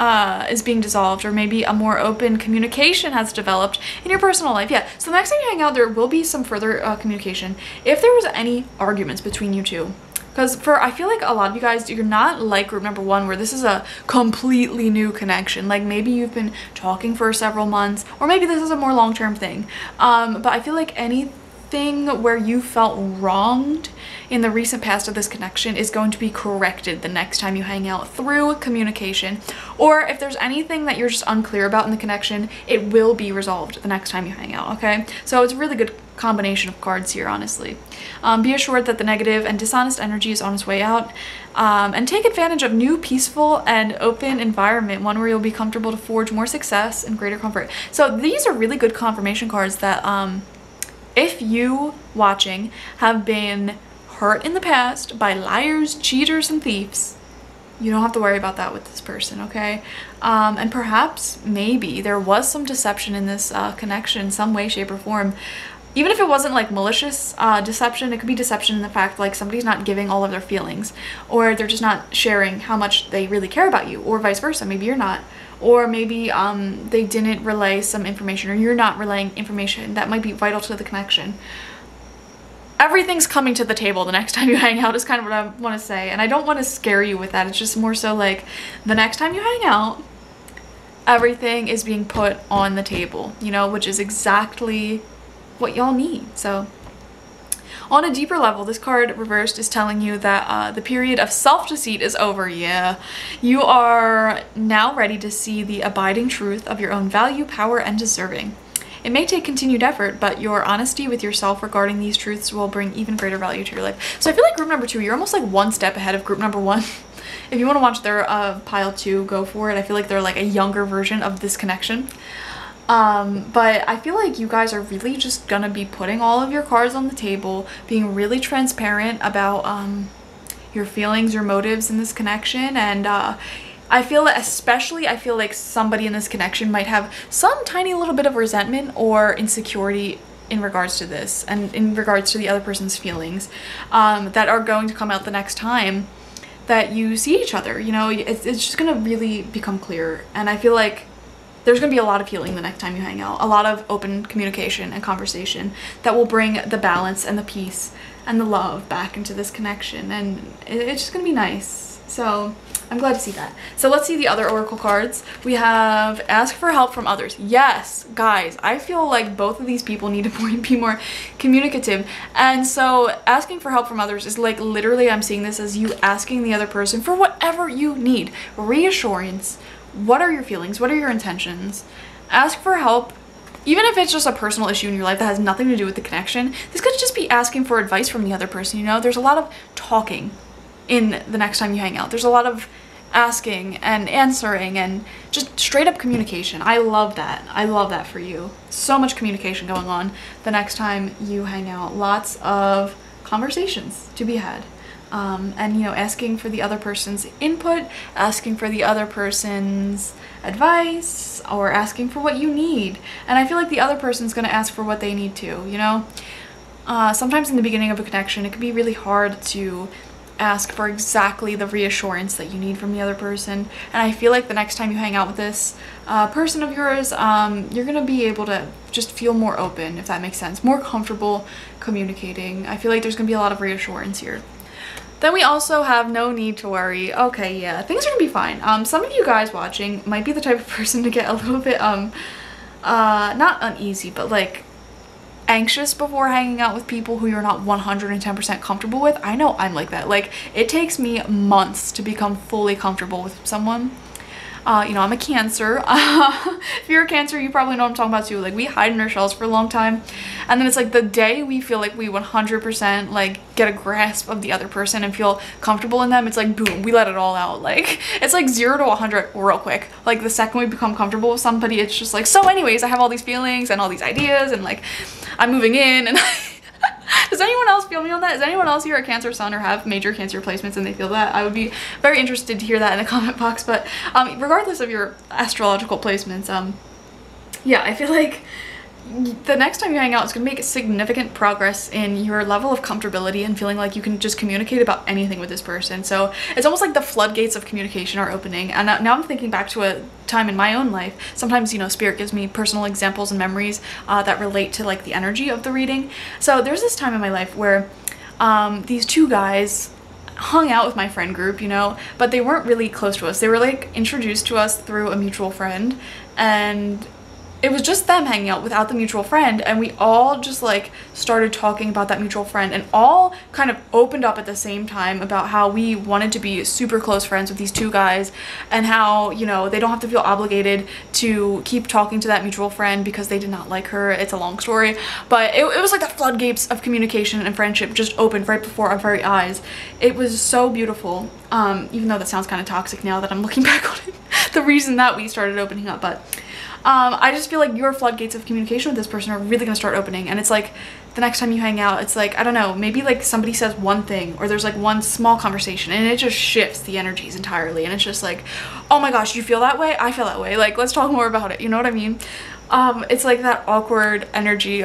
uh, is being dissolved or maybe a more open communication has developed in your personal life. Yeah, so the next time you hang out, there will be some further uh, communication. If there was any arguments between you two, because for I feel like a lot of you guys you're not like group number one where this is a completely new connection like maybe you've been talking for several months or maybe this is a more long-term thing um, but I feel like anything where you felt wronged in the recent past of this connection is going to be corrected the next time you hang out through communication. Or if there's anything that you're just unclear about in the connection, it will be resolved the next time you hang out, okay? So it's a really good combination of cards here, honestly. Um, be assured that the negative and dishonest energy is on its way out. Um, and take advantage of new peaceful and open environment, one where you'll be comfortable to forge more success and greater comfort. So these are really good confirmation cards that um, if you watching have been hurt in the past by liars, cheaters, and thieves, you don't have to worry about that with this person, okay? Um, and perhaps, maybe, there was some deception in this uh, connection in some way, shape, or form. Even if it wasn't like malicious uh, deception, it could be deception in the fact like somebody's not giving all of their feelings, or they're just not sharing how much they really care about you, or vice versa. Maybe you're not or maybe um, they didn't relay some information or you're not relaying information that might be vital to the connection. Everything's coming to the table the next [LAUGHS] time you hang out is kind of what I want to say. And I don't want to scare you with that. It's just more so like the next time you hang out, everything is being put on the table, you know, which is exactly what y'all need. So on a deeper level, this card reversed is telling you that uh, the period of self-deceit is over. Yeah. You are now ready to see the abiding truth of your own value, power, and deserving. It may take continued effort, but your honesty with yourself regarding these truths will bring even greater value to your life. So I feel like group number two, you're almost like one step ahead of group number one. [LAUGHS] if you want to watch their uh, pile two, go for it. I feel like they're like a younger version of this connection. Um, but I feel like you guys are really just gonna be putting all of your cards on the table, being really transparent about um, your feelings, your motives in this connection, and uh, I feel that especially I feel like somebody in this connection might have some tiny little bit of resentment or insecurity in regards to this and in regards to the other person's feelings um, that are going to come out the next time that you see each other you know it's, it's just gonna really become clear and I feel like there's going to be a lot of healing the next time you hang out. A lot of open communication and conversation that will bring the balance and the peace and the love back into this connection. And it's just going to be nice. So I'm glad to see that. So let's see the other oracle cards. We have ask for help from others. Yes, guys, I feel like both of these people need to [LAUGHS] be more communicative. And so asking for help from others is like literally I'm seeing this as you asking the other person for whatever you need. Reassurance, what are your feelings? What are your intentions? Ask for help. Even if it's just a personal issue in your life that has nothing to do with the connection, this could just be asking for advice from the other person, you know? There's a lot of talking in the next time you hang out. There's a lot of asking and answering and just straight up communication. I love that. I love that for you. So much communication going on the next time you hang out. Lots of conversations to be had um, and you know asking for the other person's input asking for the other person's advice or asking for what you need and I feel like the other person's gonna ask for what they need to you know uh, sometimes in the beginning of a connection it can be really hard to ask for exactly the reassurance that you need from the other person and I feel like the next time you hang out with this uh, person of yours um, you're gonna be able to just feel more open if that makes sense more comfortable communicating I feel like there's gonna be a lot of reassurance here then we also have no need to worry. Okay, yeah, things are gonna be fine. Um, some of you guys watching might be the type of [LAUGHS] person to get a little bit, um, uh, not uneasy, but like anxious before hanging out with people who you're not 110% comfortable with. I know I'm like that. Like, it takes me months to become fully comfortable with someone. Uh, you know, I'm a cancer. [LAUGHS] If you're a cancer, you probably know what I'm talking about too. Like we hide in our shells for a long time. And then it's like the day we feel like we 100% like get a grasp of the other person and feel comfortable in them, it's like boom, we let it all out. Like [LAUGHS] it's like zero to 100 real quick. Like the second we become comfortable with somebody, it's just like, so anyways, I have all these feelings and all these ideas and like I'm moving in and [LAUGHS] [LAUGHS] Does anyone else feel me on that? Is anyone else here a Cancer Sun or have major Cancer placements and they feel that? I would be very interested to hear that in the [LAUGHS] comment box. But um, regardless of your astrological placements, um, yeah, I feel like the next time you hang out, it's to make significant progress in your level of comfortability and feeling like you can just communicate about anything with this person. So it's almost like the floodgates of communication are opening. And now I'm thinking back to a time in my own life. Sometimes, you know, spirit gives me personal examples and memories uh, that relate to like the energy of the reading. So there's this time in my life where um, these two guys hung out with my friend group, you know, but they weren't really close to us. They were like introduced to us through a mutual friend and it was just them hanging out without the mutual friend and we all just like started talking about that mutual friend and all kind of opened up at the same time about how we wanted to be super close friends with these two guys and how you know they don't have to feel obligated to keep talking to that mutual friend because they did not like her. It's a long story. But it, it was like the floodgates of communication and friendship just opened right before our very eyes. It was so beautiful um, even though that sounds kind of toxic now that I'm looking [LAUGHS] back on it the reason that we started opening up but um, I just feel like your floodgates of communication with this person are really gonna start opening and it's like the next time you hang out it's like I don't know maybe like somebody says one thing or there's like one small conversation and it just shifts the energies entirely and it's just like oh my gosh you feel that way? I feel that way. Like let's talk more about it you know what I mean? Um, it's like that awkward energy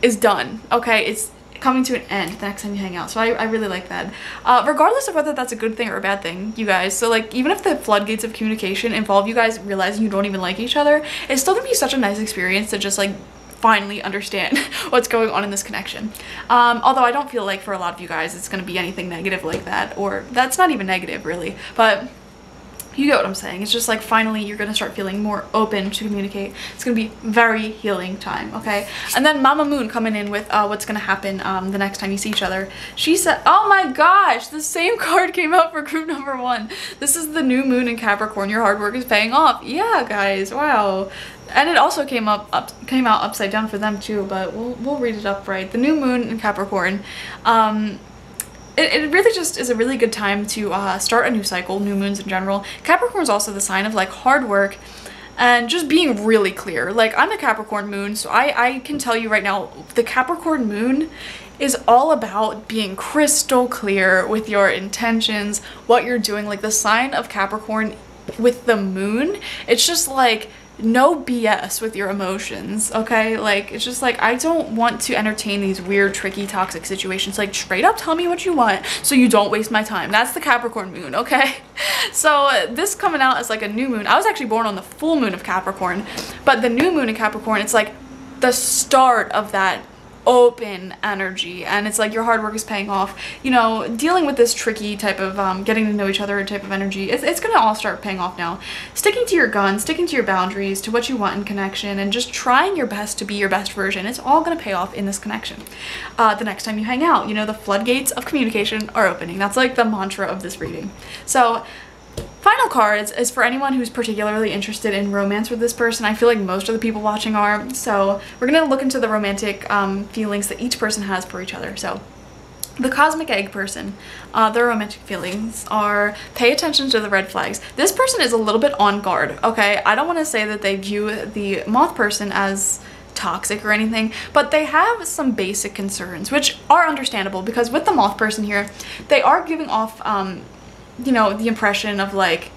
is done okay? It's coming to an end the next time you hang out. So I, I really like that. Uh, regardless of whether that's a good thing or a bad thing, you guys. So like even if the floodgates of communication involve you guys realizing you don't even like each other, it's still gonna be such a nice experience to just like finally understand [LAUGHS] what's going on in this connection. Um, although I don't feel like for a lot of you guys it's gonna be anything negative like that or that's not even negative really. But you get what I'm saying. It's just like finally you're going to start feeling more open to communicate. It's going to be very healing time, okay? And then Mama Moon coming in with uh, what's going to happen um, the next time you see each other. She said, oh my gosh, the same [LAUGHS] card came out for group number one. This is the new moon in Capricorn. Your hard work is paying off. Yeah, guys, wow and it also came up, up came out upside down for them too but we'll, we'll read it up right the new moon in capricorn um it, it really just is a really good time to uh, start a new cycle, new moons in general. Capricorn is also the sign of like hard work and just being really clear. Like I'm a Capricorn moon, so I, I can tell you right now, the Capricorn moon is all about being crystal clear with your intentions, what you're doing. Like the sign of Capricorn with the moon, it's just like no BS with your emotions, okay? Like, it's just like, I don't want to entertain these weird, tricky, toxic situations. Like, straight up tell me what you want so you don't waste my time. That's the Capricorn moon, okay? [LAUGHS] So, this coming out as like a new moon. I was actually born on the full moon of Capricorn, but the new moon in Capricorn, it's like the start of that open energy and it's like your hard work is paying off. You know dealing with this tricky type of um, getting to know each other type of energy it's, it's gonna all start paying off now. Sticking to your guns sticking to your boundaries to what you want in connection and just trying your best to be your best version it's all gonna pay off in this connection. Uh, the next time you hang out you know the floodgates of communication are opening. That's like the mantra of this reading. So Final cards is for anyone who's particularly interested in romance with this person. I feel like most of the people watching are. So we're going to look into the romantic um, feelings that each person has for each other. So the cosmic egg person, uh, their romantic feelings are pay attention to the red flags. This person is a little bit on guard, okay? I don't want to say that they view the moth person as toxic or anything, but they have some basic concerns, which are understandable because with the moth person here, they are giving off um, you know, the impression of like,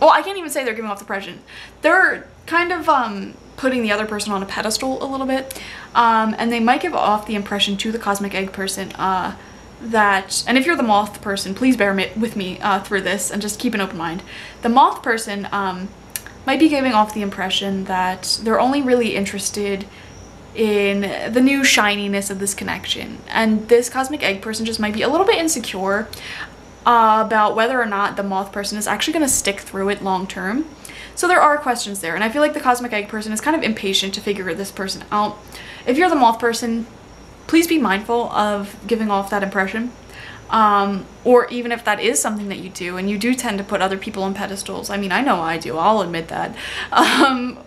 well, I can't even say they're giving off the impression. They're kind of um, putting the other person on a pedestal a little bit. Um, and they might give off the impression to the cosmic egg person uh, that, and if you're the moth person, please bear with me uh, through this and just keep an open mind. The moth person um, might be giving off the impression that they're only really interested in the new shininess of this connection and this cosmic egg person just might be a little bit insecure uh, about whether or not the moth person is actually going to stick through it long term. So there are questions there, and I feel like the cosmic egg person is kind of impatient to figure this person out. If you're the moth person, please be mindful of giving off that impression. Um, or even if that is something that you do and you do tend to put other people on pedestals. I mean, I know I do, I'll admit that. [LAUGHS] Um,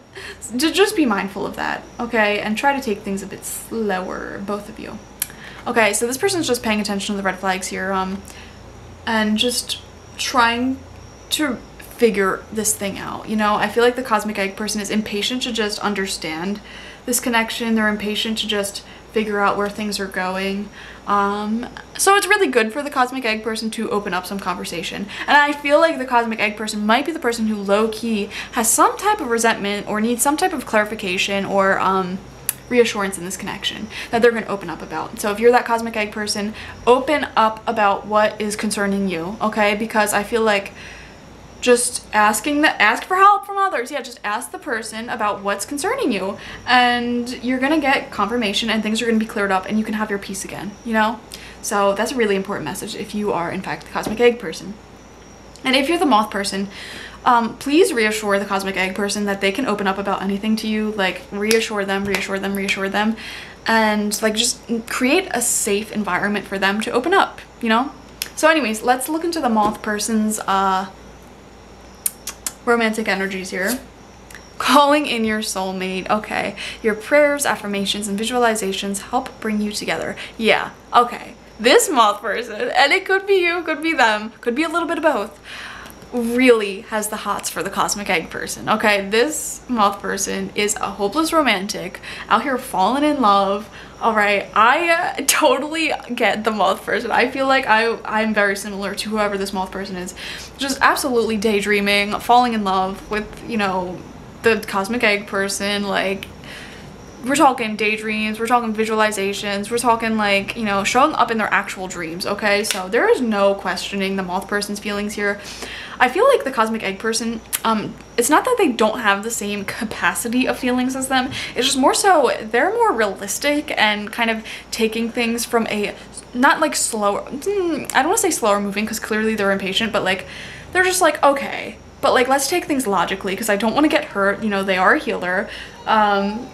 just be mindful of that, okay? And try to take things a bit slower, both of you. Okay, so this person's just paying attention to the red flags here um, and just trying to figure this thing out. You know, I feel like the cosmic egg person is impatient to just understand this connection. They're impatient to just figure out where things are going. Um, so it's really good for the cosmic egg person to open up some conversation. And I feel like the cosmic egg person might be the person who low key has some type of resentment or needs some type of clarification or um, reassurance in this connection that they're going to open up about. So if you're that cosmic egg person, open up about what is concerning you, okay? Because I feel like just asking the ask for help from others yeah just ask the person about what's concerning you and you're gonna get confirmation and things are gonna be cleared up and you can have your peace again you know so that's a really important message if you are in fact the cosmic egg person and if you're the moth person um, please reassure the cosmic egg person that they can open up about anything to you like reassure them reassure them reassure them and like just create a safe environment for them to open up you know so anyways let's look into the moth person's uh romantic energies here. Calling in your soulmate. Okay. Your prayers, affirmations, and visualizations help bring you together. Yeah. Okay. This moth person, and it could be you, could be them, could be a little bit of both, really has the hots for the cosmic egg person. Okay. This moth person is a hopeless romantic out here falling in love all right i uh, [LAUGHS] totally get the moth person i feel like i i'm very similar to whoever this moth person is just absolutely daydreaming falling in love with you know the cosmic egg person like we're talking daydreams we're talking visualizations we're talking like you know showing up in their actual dreams okay so there is no questioning the moth person's feelings here I feel like the cosmic egg person, um, it's not that they don't have the same capacity of feelings as them. It's just more so they're more realistic and kind of taking things from a, not like slower, hmm, I don't want to say slower moving because clearly they're impatient, but like, they're just like, okay, but like, let's take things logically because I don't want to get hurt. You know, they are a healer. Um,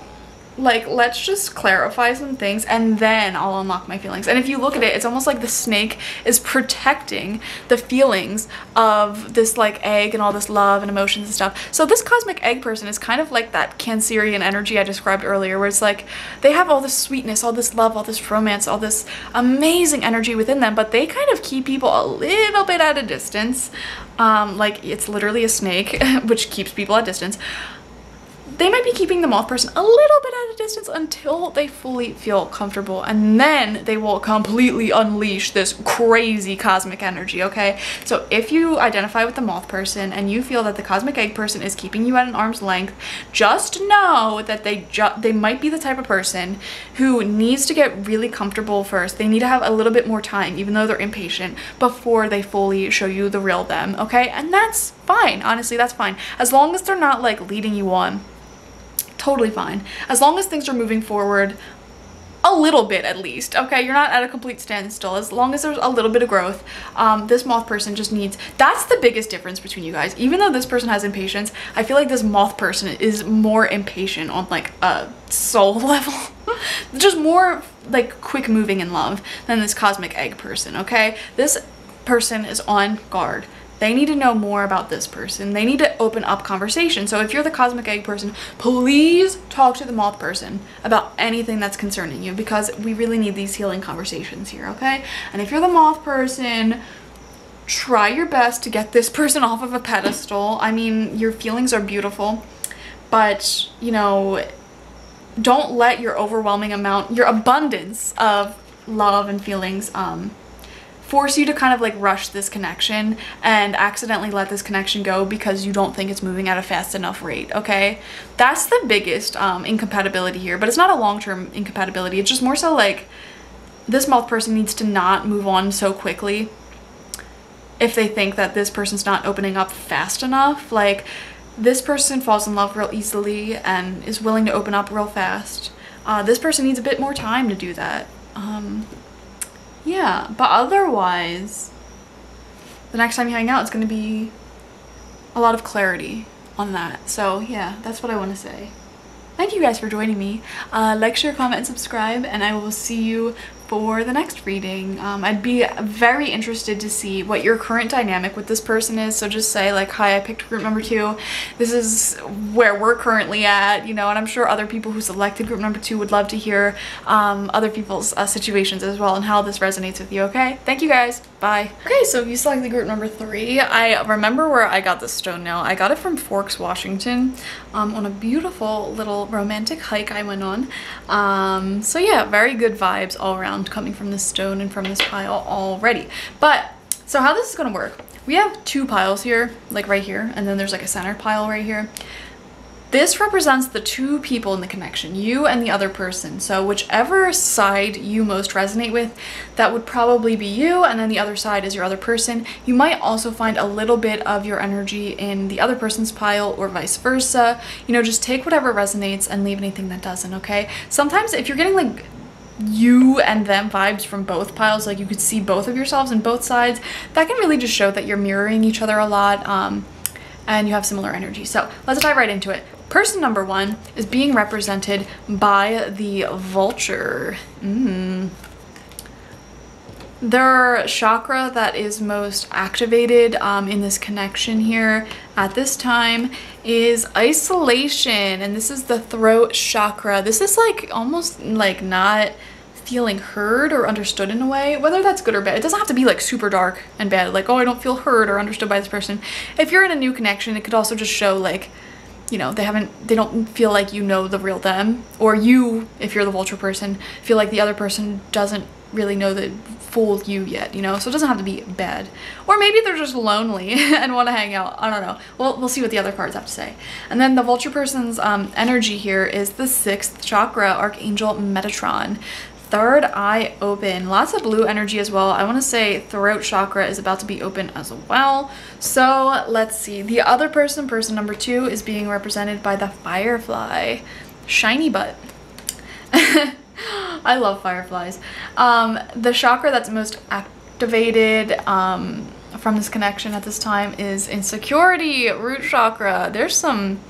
like let's just clarify some things and then I'll unlock my feelings. And if you look at it, it's almost like the snake is protecting the feelings of this like egg and all this love and emotions and stuff. So this cosmic egg person is kind of like that Cancerian energy I described earlier where it's like they have all this sweetness, all this love, all this romance, all this amazing energy within them, but they kind of keep people a little bit at a distance. Um, like it's literally a snake, [LAUGHS] which keeps people at distance they might be keeping the moth person a little bit at a distance until they fully feel comfortable and then they will completely unleash this crazy cosmic energy okay? So if you identify with the moth person and you feel that the cosmic egg person is keeping you at an arm's length just know that they they might be the type of person who needs to get really comfortable first. They need to have a little bit more time even though they're impatient before they fully show you the real them okay? And that's fine. Honestly that's fine. As long as they're not like leading you on totally fine. As long as things are moving forward a little bit at least okay? You're not at a complete standstill. As long as there's a little bit of growth um, this moth person just needs that's the biggest difference between you guys. Even though this person has impatience i feel like this moth person is more impatient on like a soul [LAUGHS] level. Just more like quick moving in love than this cosmic egg person okay? This person is on guard they need to know more about this person. They need to open up conversation. So if you're the cosmic egg person, please talk to the moth person about anything that's concerning you because we really need these healing conversations here, okay? And if you're the moth person, try your best to get this [LAUGHS] person off of a pedestal. I mean, your feelings are beautiful, but, you know, don't let your overwhelming amount, your abundance of love and feelings um, force you to kind of like rush this connection and accidentally let this connection go because you don't think it's moving at a fast enough rate, okay? That's the biggest um, incompatibility here, but it's not a long-term incompatibility. It's just more so like this moth person needs to not move on so quickly if they think that this person's not opening up fast enough. Like this person falls in love real easily and is willing to open up real fast. Uh, this person needs a bit more time to do that. Um, yeah, but otherwise, the next time you hang out, it's going to be a lot of clarity on that. So yeah, that's what I want to say. Thank you guys for joining me. Uh, like, share, comment, and subscribe, and I will see you for the next reading. Um, I'd be very interested to see what your current dynamic with this person is. So just say like, hi, I picked group number two. This is where we're currently at, you know, and I'm sure other people who selected group number two would love to hear um, other people's uh, situations as well and how this resonates with you, okay? Thank you guys. Bye. Okay, so you selected group number three, I remember where I got this stone now. I got it from Forks, Washington um, on a beautiful little romantic hike I went on. Um, so yeah, very good vibes all around coming from this stone and from this pile already. But, so how this is gonna work. We have two piles here, like right here, and then there's like a center pile right here. This represents the two people in the connection, you and the other person. So whichever side you most resonate with, that would probably be you, and then the other side is your other person. You might also find a little bit of your energy in the other person's pile or vice versa. You know, just take whatever resonates and leave anything that doesn't, okay? Sometimes if you're getting like you and them vibes from both piles like you could see both of yourselves in both sides that can really just show that you're mirroring each other a lot um, and you have similar energy so let's dive right into it Person number one is being represented by the vulture. Mm. Their chakra that is most activated um, in this connection here at this time is isolation and this is the throat chakra. This is like almost like not feeling heard or understood in a way, whether that's good or bad. It doesn't have to be like super dark and bad, like, oh, I don't feel heard or understood by this person. If you're in a new connection, it could also just show like you know, they haven't, they don't feel like you know the real them. Or you, if you're the vulture person, feel like the other person doesn't really know the full you yet, you know? So it doesn't have to be bad. Or maybe they're just lonely [LAUGHS] and want to hang out. I don't know. Well, we'll see what the other cards have to say. And then the vulture person's um, energy here is the sixth chakra, Archangel Metatron third eye open. Lots of blue energy as well. I want to say throat chakra is about to be open as well. So let's see. The other person, person number two, is being represented by the firefly. Shiny butt. [LAUGHS] I love fireflies. Um, the chakra that's most activated um, from this connection at this time is insecurity, root chakra. There's some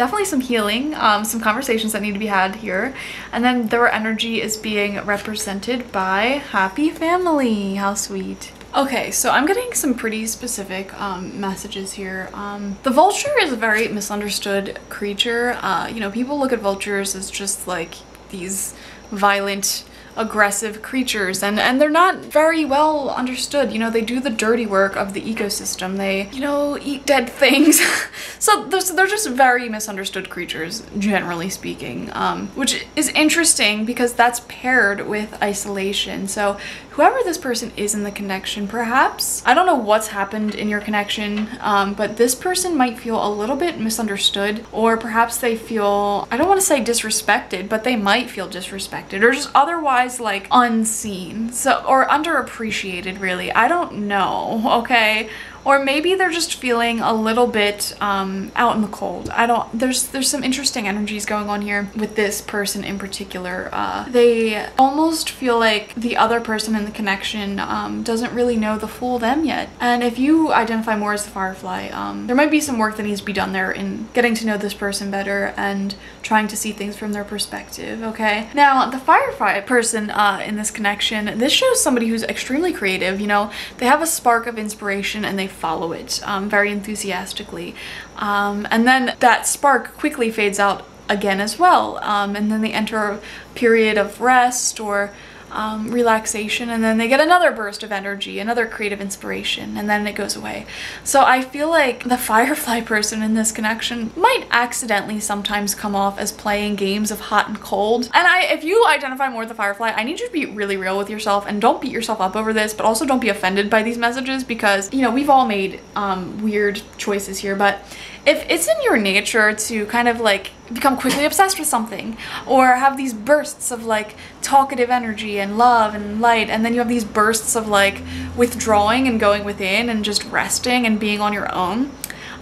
definitely some healing, um, some conversations that need to be had here. And then their energy is being represented by happy family. How sweet. Okay, so I'm getting some pretty specific um, messages here. Um, the vulture is a very misunderstood creature. Uh, you know, people look at vultures as just like these violent aggressive creatures and and they're not very well understood. You know they do the dirty work of the ecosystem. They you know eat dead things. [LAUGHS] So they're, they're just very misunderstood creatures generally speaking um, which is interesting because that's paired with isolation. So whoever this person is in the connection perhaps i don't know what's happened in your connection um, but this person might feel a little bit misunderstood or perhaps they feel i don't want to say disrespected but they might feel disrespected or just otherwise like unseen so or underappreciated really I don't know okay or maybe they're just feeling a little bit um, out in the cold. I don't, there's there's some interesting energies going on here with this person in particular. Uh, they almost feel like the other person in the connection um, doesn't really know the full them yet. And if you identify more as the Firefly, um, there might be some work that needs to be done there in getting to know this person better and trying to see things from their perspective, okay? Now, the Firefly person uh, in this connection, this shows somebody who's extremely creative, you know, they have a spark of inspiration and they follow it um, very enthusiastically. Um, and then that spark quickly fades out again as well. Um, and then they enter a period of rest or um, relaxation and then they get another burst of energy, another creative inspiration, and then it goes away. So I feel like the [LAUGHS] Firefly person in this connection might accidentally sometimes come off as playing games of hot and cold. And I, if you identify more with the Firefly, I need you to be really real with yourself and don't beat yourself up over this, but also don't be offended by these messages because, you know, we've all made um, weird choices here, but if it's in your nature to kind of like become quickly obsessed with something or have these bursts of like talkative energy and love and light and then you have these bursts of like withdrawing and going within and just resting and being on your own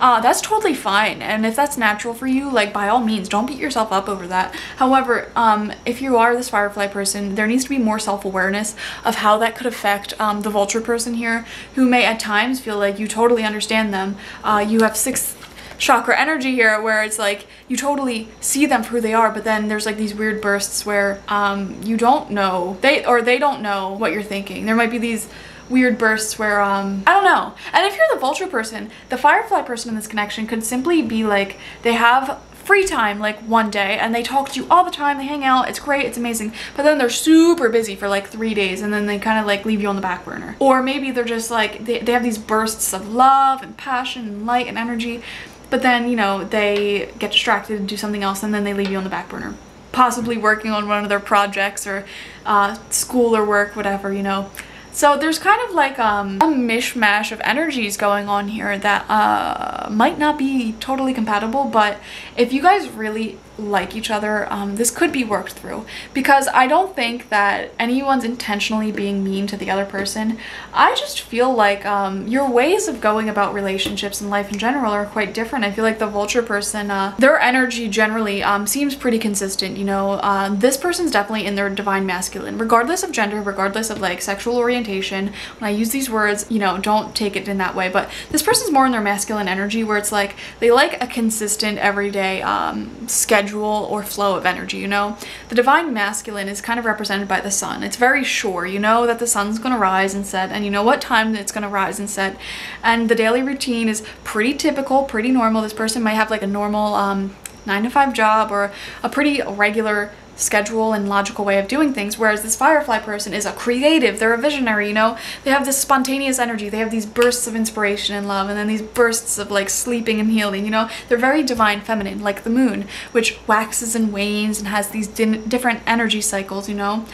uh, that's totally fine. And if that's natural for you like by all means don't beat yourself up over that. However um, if you are this firefly person there needs to be more self-awareness of how that could affect um, the vulture person here who may at times feel like you totally understand them. Uh, you have six chakra energy here where it's like you totally see them for who they are, but then there's like these weird bursts where um, you don't know. They or they don't know what you're thinking. There might be these weird bursts where um I don't know. And if you're the vulture person, the firefly person in this connection could simply be like they have free time like one day and they talk to you all the time. They hang out. It's great. It's amazing. But then they're super busy for like three days and then they kind of like leave you on the back burner. Or maybe they're just like they, they have these bursts of love and passion and light and energy but then you know they get distracted and do something else and then they leave you on the back burner. Possibly working on one of their projects or uh, school or work whatever you know. So there's kind of like um, a mishmash of energies going on here that uh, might not be totally compatible, but if you guys really like each other, um, this could be worked through because I don't think that anyone's intentionally being mean to the other person. I just feel like um, your ways of going about relationships and life in general are quite different. I feel like the vulture person, uh, their energy generally um, seems pretty consistent. You know, uh, this person's definitely in their divine masculine, regardless of gender, regardless of like sexual orientation. When I use these words, you know, don't take it in that way, but this person's more in their masculine energy where it's like they like a consistent everyday um, schedule schedule or flow of energy, you know? The divine masculine is kind of represented by the sun. It's very sure. You know that the sun's going to rise and set and you know what time it's going to rise and set. And the daily routine is pretty typical, pretty normal. This person might have like a normal um, 9 to 5 job or a pretty regular schedule and logical way of doing things whereas this firefly person is a creative they're a visionary you know? They have this spontaneous energy they have these bursts of inspiration and love and then these bursts of like sleeping and healing you know? They're very divine feminine like the moon which waxes and wanes and has these different energy cycles you know?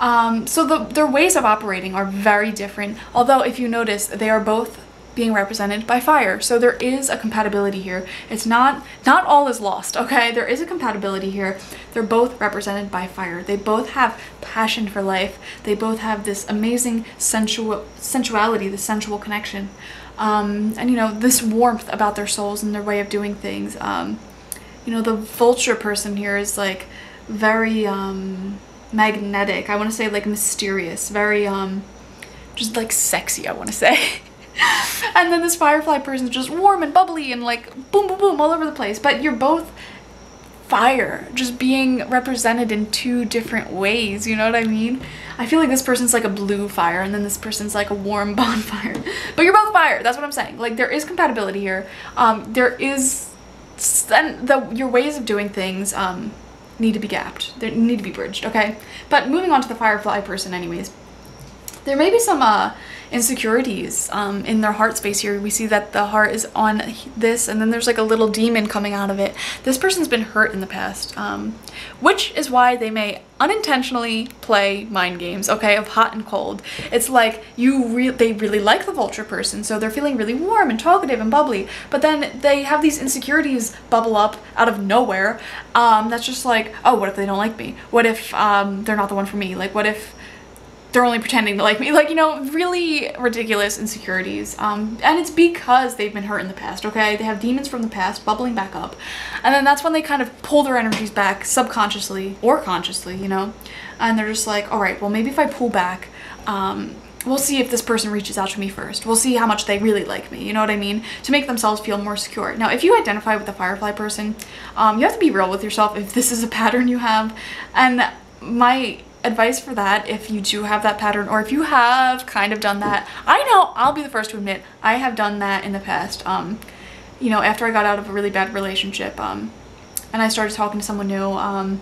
Um, so the, their ways of operating are very different although if you notice they are both being represented by fire. So there is a compatibility here. It's not, not all is lost, okay? There is a compatibility here. They're both represented by fire. They both have passion for life. They both have this amazing sensual, sensuality, the sensual connection. Um, and you know, this warmth about their souls and their way of doing things. Um, you know, the vulture person here is like very um, magnetic. I want to say like mysterious, very um, just like sexy, I want to say. [LAUGHS] [LAUGHS] and then this firefly person is just warm and bubbly and like boom boom boom all over the place. But you're both fire just being represented in two different ways you know what i mean? I feel like this person's like a blue fire and then this person's like a warm [LAUGHS] bonfire. But you're both fire that's what i'm saying. Like there is compatibility here. Um there is and the your ways of doing things um need to be gapped. They need to be bridged okay? But moving on to the firefly person anyways. There may be some uh insecurities um, in their heart space here. We see that the heart is on this and then there's like a little demon coming out of it. This person's been hurt in the past, um, which is why they may unintentionally play mind games, okay, of hot and cold. It's like you re they really like the vulture person, so they're feeling really warm and talkative and bubbly, but then they have these insecurities bubble up out of nowhere. Um, that's just like, oh, what if they don't like me? What if um, they're not the one for me? Like, what if they're only pretending to like me. Like, you know, really ridiculous insecurities. Um, and it's because they've been hurt in the past, okay? They have demons from the past bubbling back up. And then that's when they kind of pull their energies back subconsciously or consciously, you know? And they're just like, all right, well, maybe if I pull back, um, we'll see if this person reaches out to me first. We'll see how much they really like me, you know what I mean? To make themselves feel more secure. Now, if you identify with the firefly person, um, you have to be real with yourself if this is a [LAUGHS] pattern you have. And my advice for that if you do have that pattern or if you have kind of done that. I know i'll be the first to admit i have done that in the past. Um you know after i got out of a really bad relationship um and i started talking to someone new um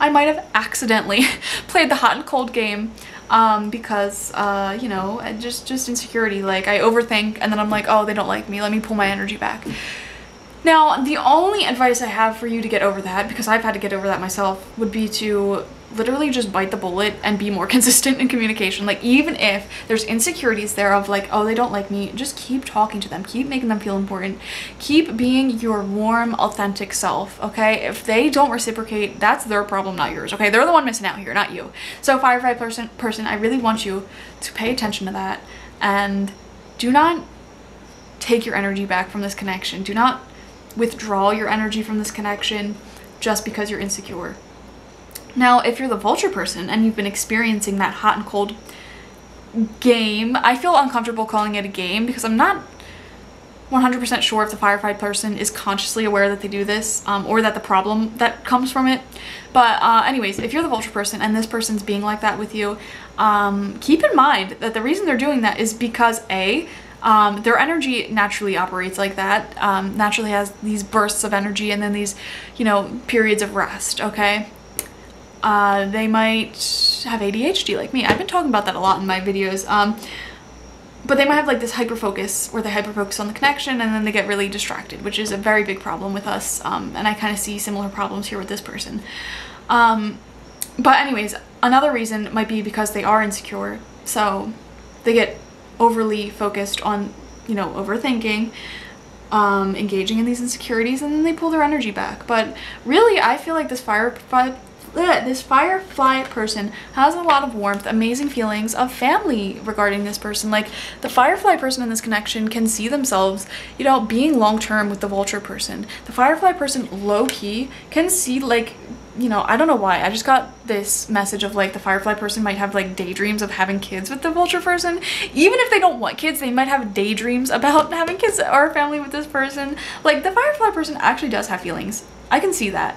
i might have accidentally [LAUGHS] played the hot and cold game um because uh you know just just insecurity. Like i overthink and then i'm like oh they don't like me. Let me pull my energy back now, the only advice I have for you to get over that, because I've had to get over that myself, would be to literally just bite the bullet and be more [LAUGHS] consistent in communication. Like even if there's insecurities there of like, oh, they don't like me, just keep talking to them. Keep making them feel important. Keep being your warm, authentic self, okay? If they don't reciprocate, that's their problem, not yours, okay? They're the one missing out here, not you. So Firefly person, person, I really want you to pay attention to that and do not take your energy back from this connection. Do not withdraw your energy from this connection just because you're insecure. Now, if you're the vulture person and you've been experiencing that hot and cold game, I feel uncomfortable calling it a game because I'm not 100% sure if the Firefly person is consciously aware that they do this um, or that the problem that comes from it. But uh, anyways, if you're the vulture person and this person's being like that with you, um, keep in mind that the reason they're doing that is because A, um, their energy naturally operates like that, um, naturally has these bursts of energy and then these, you know, periods of rest, okay? Uh, they might have ADHD like me. I've been talking about that a lot in my videos. Um, but they might have like this hyper focus where they hyper focus on the connection and then they get really distracted, which is a very big problem with us. Um, and I kind of see similar problems here with this person. Um, but anyways, another reason might be because they are insecure. So they get overly focused on, you know, overthinking, um, engaging in these insecurities, and then they pull their energy back. But really, I feel like this fire this firefly person has a lot of warmth, amazing feelings of family regarding this person. Like the firefly person in this connection can see themselves, you know, being long term with the vulture person. The firefly person low key can see like you know, I don't know why. I just got this message of like the firefly person might have like daydreams of having kids with the vulture person. Even if they don't want kids, they might have daydreams about [LAUGHS] having kids or family with this person. Like the firefly person actually does have feelings. I can see that.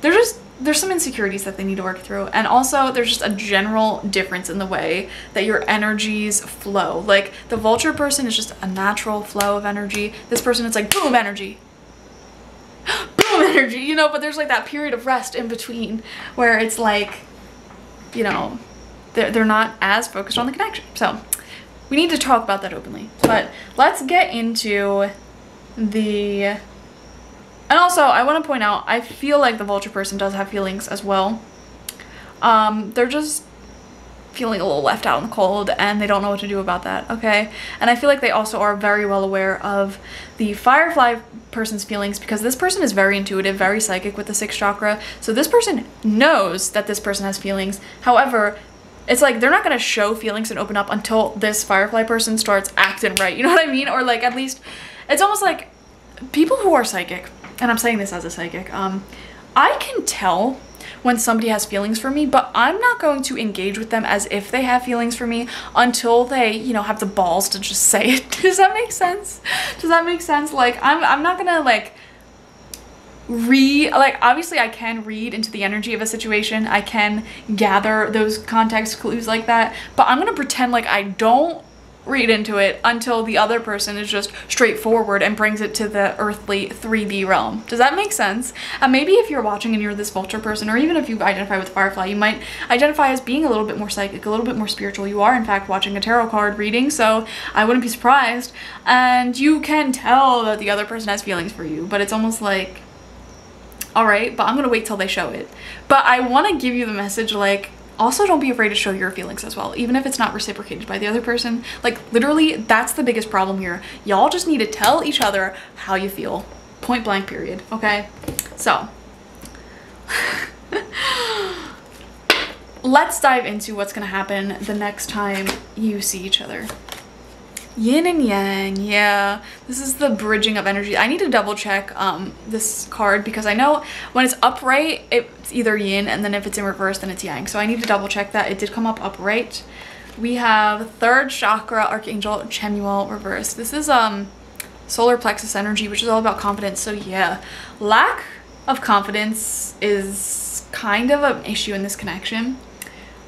They're just there's some insecurities that they need to work through and also there's just a general difference in the way that your energies flow like the vulture person is just a natural flow of energy this person it's like boom energy [GASPS] boom [LAUGHS] energy you know but there's like that period of rest in between where it's like you know they're, they're not as focused on the connection so we need to talk about that openly but let's get into the and also, I want to point out, I feel like the vulture person does have feelings as well. Um, they're just feeling a little left out in the cold and they don't know what to do about that, okay? And I feel like they also are very well aware of the firefly person's feelings because this person is very intuitive, very psychic with the sixth chakra. So this person knows that this person has feelings. However, it's like they're not going to show feelings and open up until this firefly person starts acting right. You know what I mean? Or like at least it's almost like people who are psychic and I'm saying this as a psychic, um, I can tell when somebody has feelings for me, but I'm not going to engage with them as if they have feelings for me until they, you know, have the balls to just say it. [LAUGHS] Does that make sense? Does that make sense? Like, I'm, I'm not gonna, like, read, like, obviously I can read into the energy of a situation. I can gather those context clues like that, but I'm gonna pretend like I don't read into it until the other person is just straightforward and brings it to the earthly 3D realm. Does that make sense? And maybe if you're watching and you're this vulture person, or even if you identify with Firefly, you might identify as being a little bit more psychic, a little bit more spiritual. You are, in fact, watching a tarot card reading, so I wouldn't be surprised. And you can tell that the other person has feelings for you, but it's almost like, all right, but I'm gonna wait till they show it. But I wanna give you the message like, also don't be afraid to show your feelings as well even if it's not reciprocated by the other person. Like literally that's the biggest problem here. Y'all just need to tell each other how you feel. Point blank period okay? So [LAUGHS] let's dive into what's gonna happen the next time you see each other yin and yang yeah. This is the bridging of energy. I need to double check um this card because i know when it's upright it's either yin and then if it's in reverse then it's yang. So i need to double check that. It did come up upright. We have third chakra archangel Chamuel reversed this is um solar plexus energy which is all about confidence. So yeah lack of confidence is kind of an issue in this connection.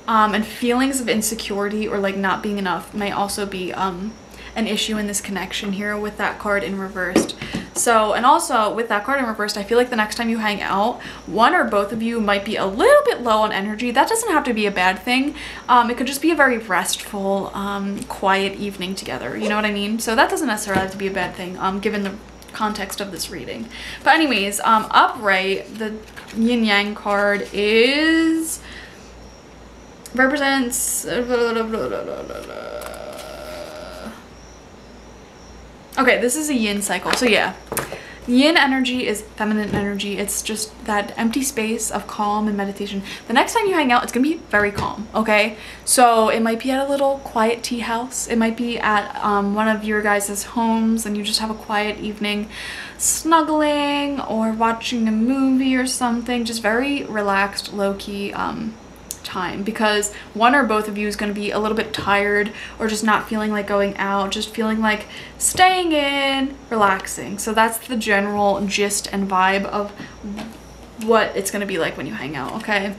Um, and feelings of insecurity or like not being enough may also be um, an issue in this connection here with that card in reversed. So, and also with that card in reversed, I feel like the next time you hang out, one or both of you might be a little bit low on energy. That doesn't have to be a bad thing. Um, it could just be a very restful, um, quiet evening together. You know what I mean? So that doesn't necessarily have to be a bad thing, um, given the context of this reading. But anyways, um, upright, the yin yang card is represents [LAUGHS] Okay, this is a yin cycle. So yeah, yin energy is feminine energy. It's just that empty space of calm and meditation. The next time you hang out, it's gonna be very calm, okay? So it might be at a little quiet tea house. It might be at um, one of your guys' homes and you just have a quiet evening snuggling or watching a movie or something. Just very relaxed, low-key um, time because one or both of you is going to be a little bit tired or just not feeling like going out, just feeling like staying in, relaxing. So that's the general gist and vibe of what it's going to be like when you hang out, okay?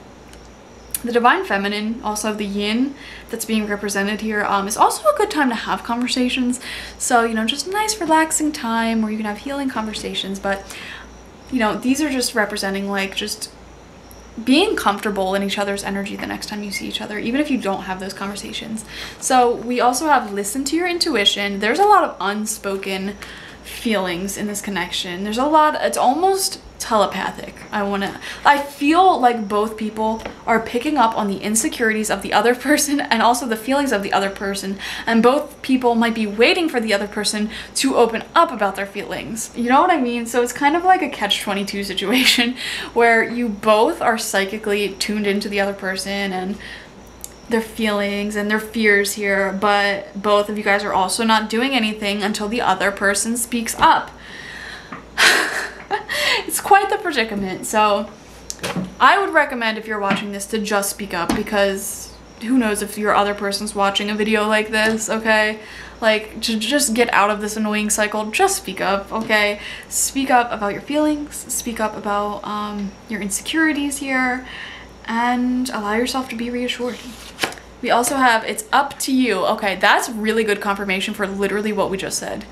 The Divine Feminine, also the Yin that's being represented here, um, is also a good time to have conversations. So, you know, just a nice relaxing time where you can have healing conversations. But, you know, these are just representing like just being comfortable in each other's energy the next time you see each other, even if you don't have those conversations. So we also have listen to your intuition. There's a lot of unspoken feelings in this connection. There's a lot, it's almost telepathic. I want to, I feel like both people are picking up on the insecurities of the other [LAUGHS] person and also the feelings of the other person. And both people might be waiting for the other person to open up about their feelings. You know what I mean? So it's kind of like a catch 22 [LAUGHS] situation where you both are psychically tuned into the other person and their feelings and their fears here, but both of you guys are also not doing anything until the other person speaks up. [LAUGHS] it's quite the predicament. So I would recommend if you're watching this to just speak up because who knows if your other person's watching a video like this, okay? Like, to just get out of this annoying cycle, just speak up, okay? Speak up about your feelings, speak up about um, your insecurities here, and allow yourself to be reassured. We also have, it's up to you. Okay, that's really good confirmation for literally what we just said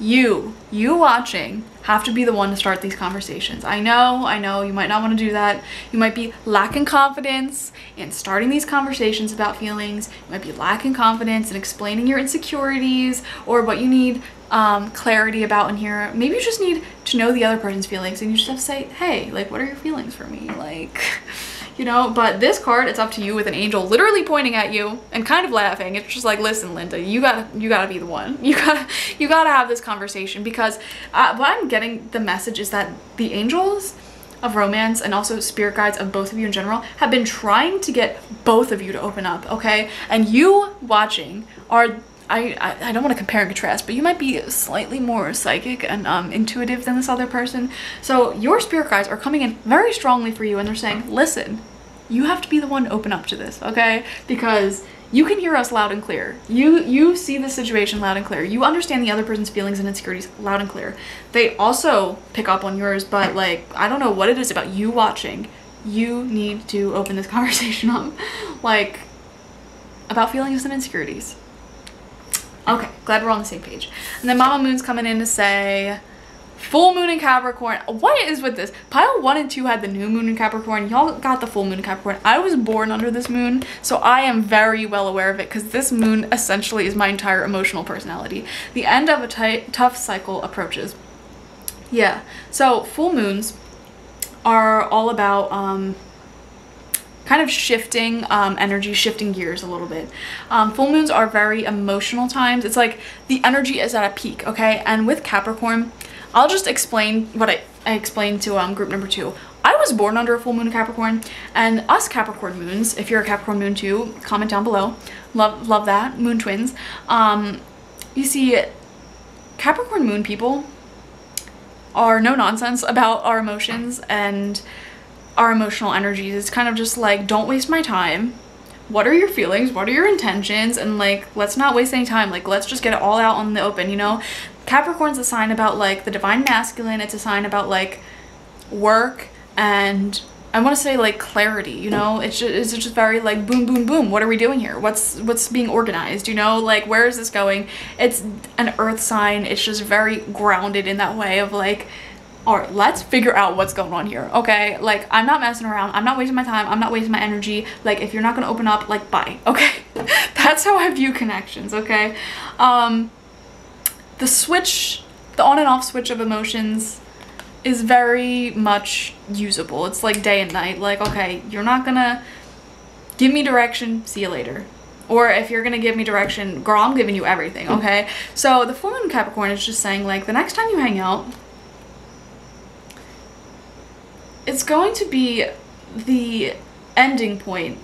you, you watching, have to be the one to start these conversations. I know, I know, you might not want to do that. You might be lacking confidence in starting these conversations about feelings. You might be lacking confidence in explaining your insecurities or what you need um, clarity about in here. Maybe you just need to know the other person's feelings and you just have to say, hey, like, what are your feelings for me? Like, you know, but this card, it's up to you with an angel literally pointing at you and kind of laughing. It's just like, listen, Linda, you gotta, you gotta be the one. [LAUGHS] You gotta, you gotta have this conversation because uh, what I'm getting the message is that the angels of romance and also spirit guides of both of you in general have been trying to get both of you to open up, okay? And you watching are I, I, don't want to compare and contrast, but you might be slightly more psychic and um, intuitive than this other person. So your spirit guides are coming in very strongly for you and they're saying, listen, you have to be the one to open up to this, okay? Because you can hear us loud and clear. You you see the situation loud and clear. You understand the other person's feelings and insecurities loud and clear. They also pick up on yours, but like I don't know what it is about you watching. You need to open this [LAUGHS] conversation up. like about feelings and insecurities. Okay, glad we're on the same page. And then Mama Moon's coming in to say, full moon in Capricorn. What is with this? Pile 1 and 2 had the new moon in Capricorn. Y'all got the full moon in Capricorn. I was born under this moon, so I am very well aware of it because this moon essentially is my entire emotional personality. The end of a tough cycle approaches. Yeah, so full moons are all about um, kind of shifting um, energy, shifting gears a little bit. Um, full moons are very emotional times. It's like the energy is at a peak, okay? And with Capricorn, I'll just explain what I, I explained to um, group number two. I was born under a full moon Capricorn, and us Capricorn moons, if you're a Capricorn moon too, comment down below. Love, love that. Moon twins. Um, you see, Capricorn moon people are no nonsense about our emotions and our emotional energies. It's kind of just like, don't waste my time. What are your feelings? What are your intentions? And like, let's not waste any time. Like, let's just get it all out on the open, you know? Capricorn's a sign about like the divine masculine. It's a sign about like work and I want to say like clarity, you know, it's just, it's just very like boom, boom, boom. What are we doing here? What's, what's being organized? You know, like where is this going? It's an earth sign. It's just very grounded in that way of like, all right, let's figure out what's going on here, okay? Like, I'm not messing around. I'm not wasting my time. I'm not wasting my energy. Like, if you're not to open up, like, bye, [LAUGHS] okay? That's how I view connections, okay? Um, the switch, the on and off switch of emotions is very much usable. It's like day and night. Like, okay, you're not to give me direction. See you later. Or if you're to give me direction, girl, I'm giving you everything, okay? So the full moon Capricorn is just saying, like, the next time you hang out, it's going to be the ending point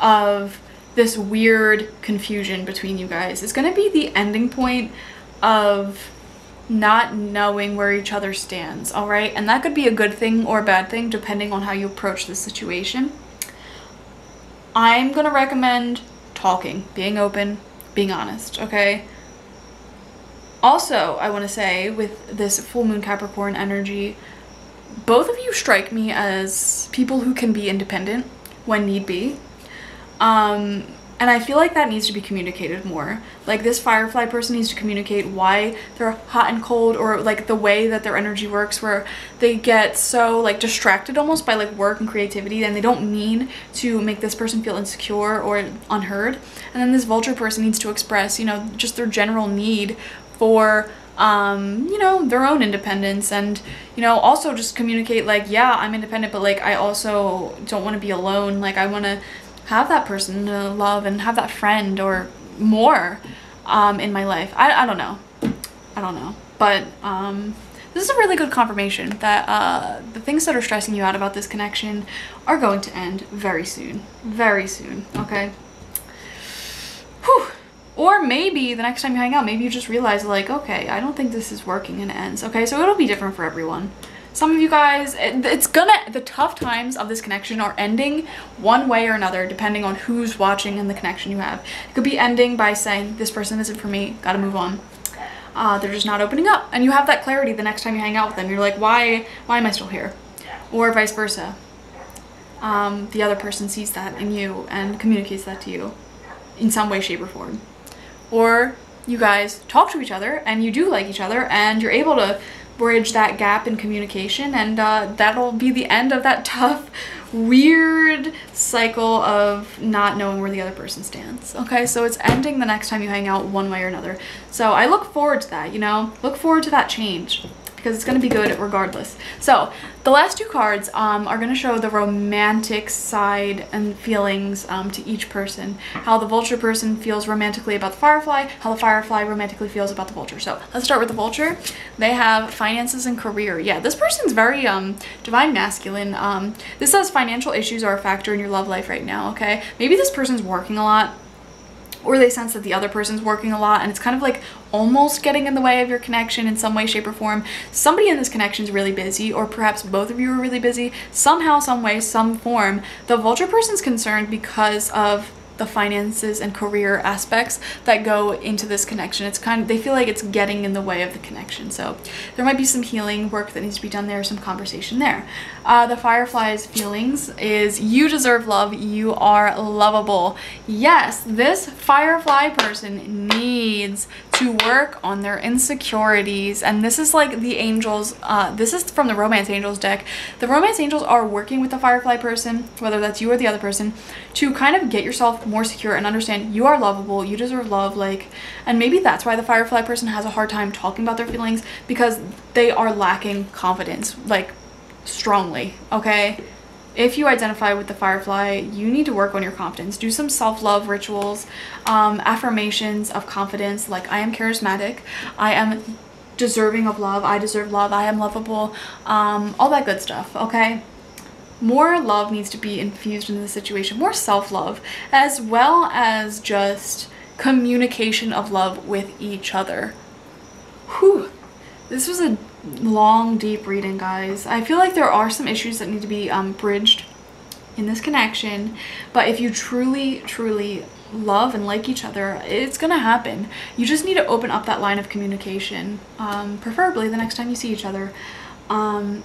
of this weird confusion between you guys. It's going to be the ending point of not knowing where each other stands, all right? And that could be a good thing or a bad thing depending on how you approach the situation. I'm gonna recommend talking, being open, being honest, okay? Also, I want to say with this full moon Capricorn energy, both of you strike me as people who can be independent when need be. Um, and I feel like that needs to be communicated more. Like this firefly person needs to communicate why they're hot and cold or like the way that their energy works where they get so like distracted almost by like work and creativity and they don't mean to make this person feel insecure or unheard. And then this vulture person needs to express, you know, just their general need for um, you know, their own independence and, you know, also just communicate like, yeah, I'm independent, but like I also don't want to be alone. Like I want to have that person to love and have that friend or more um, in my life. I, I don't know. I don't know. But um, this is a really good confirmation that uh, the things that are stressing you out about this connection are going to end very soon. Very soon, okay? Whew. Or maybe the next time you hang out, maybe you just realize like, okay, I don't think this is working and it ends. Okay, so it'll be different for everyone. Some of you guys, it, it's gonna, the tough times of this connection are ending one way or another depending on who's watching and the connection you have. It could be ending by saying, this person isn't for me, gotta move on. Uh, they're just not opening up. And you have that clarity the next time you hang out with them. You're like, why, why am I still here? Or vice versa. Um, the other person sees that in you and communicates that to you in some way, shape, or form. Or you guys talk to each other and you do like each other and you're able to bridge that gap in communication and uh, that'll be the end of that [LAUGHS] tough weird cycle of not knowing where the other person stands. Okay so it's ending the next time you hang out one way or another. So i look forward to that you know? Look forward to that change because it's going to be good regardless. So the last two cards um, are going to show the romantic side and feelings um, to each person. How the vulture person feels romantically about the firefly, how the firefly romantically feels about the vulture. So let's start with the vulture. They have finances and career. Yeah, this person's very um, divine masculine. Um, this says financial issues are a factor in your love life right now, okay? Maybe this person's working a lot or they sense that the other person's working a lot and it's kind of like almost getting in the way of your connection in some way shape or form. Somebody in this connection is really busy or perhaps both of you are really busy. Somehow some way some form the vulture person's concerned because of the finances and career aspects that go into this connection. It's kind of, they feel like it's getting in the way of the connection. So there might be some healing work that needs to be done there, some conversation there. Uh, the Firefly's feelings is you deserve love. You are lovable. Yes, this Firefly person needs to work on their insecurities. And this is like the angels, uh, this is from the Romance Angels deck. The Romance Angels are working with the Firefly person, whether that's you or the other person, to kind of get yourself more secure and understand you are lovable, you deserve love, like, and maybe that's why the Firefly person has a hard time talking about their feelings because they are lacking confidence, like, strongly, okay? If you identify with the firefly you need to work on your confidence. Do some self-love rituals um, affirmations of confidence like i am charismatic. I am deserving of love. I deserve love. I am lovable. Um, all that good stuff okay? More love needs to be infused into the situation. More self-love as well as just communication of love with each other. Whew. this was a long, deep reading, guys. I feel like there are some issues that need to be um, bridged in this connection, but if you truly, truly love and like each other, it's gonna happen. You just need to open up that line of communication, um, preferably the next time you see each other. Um,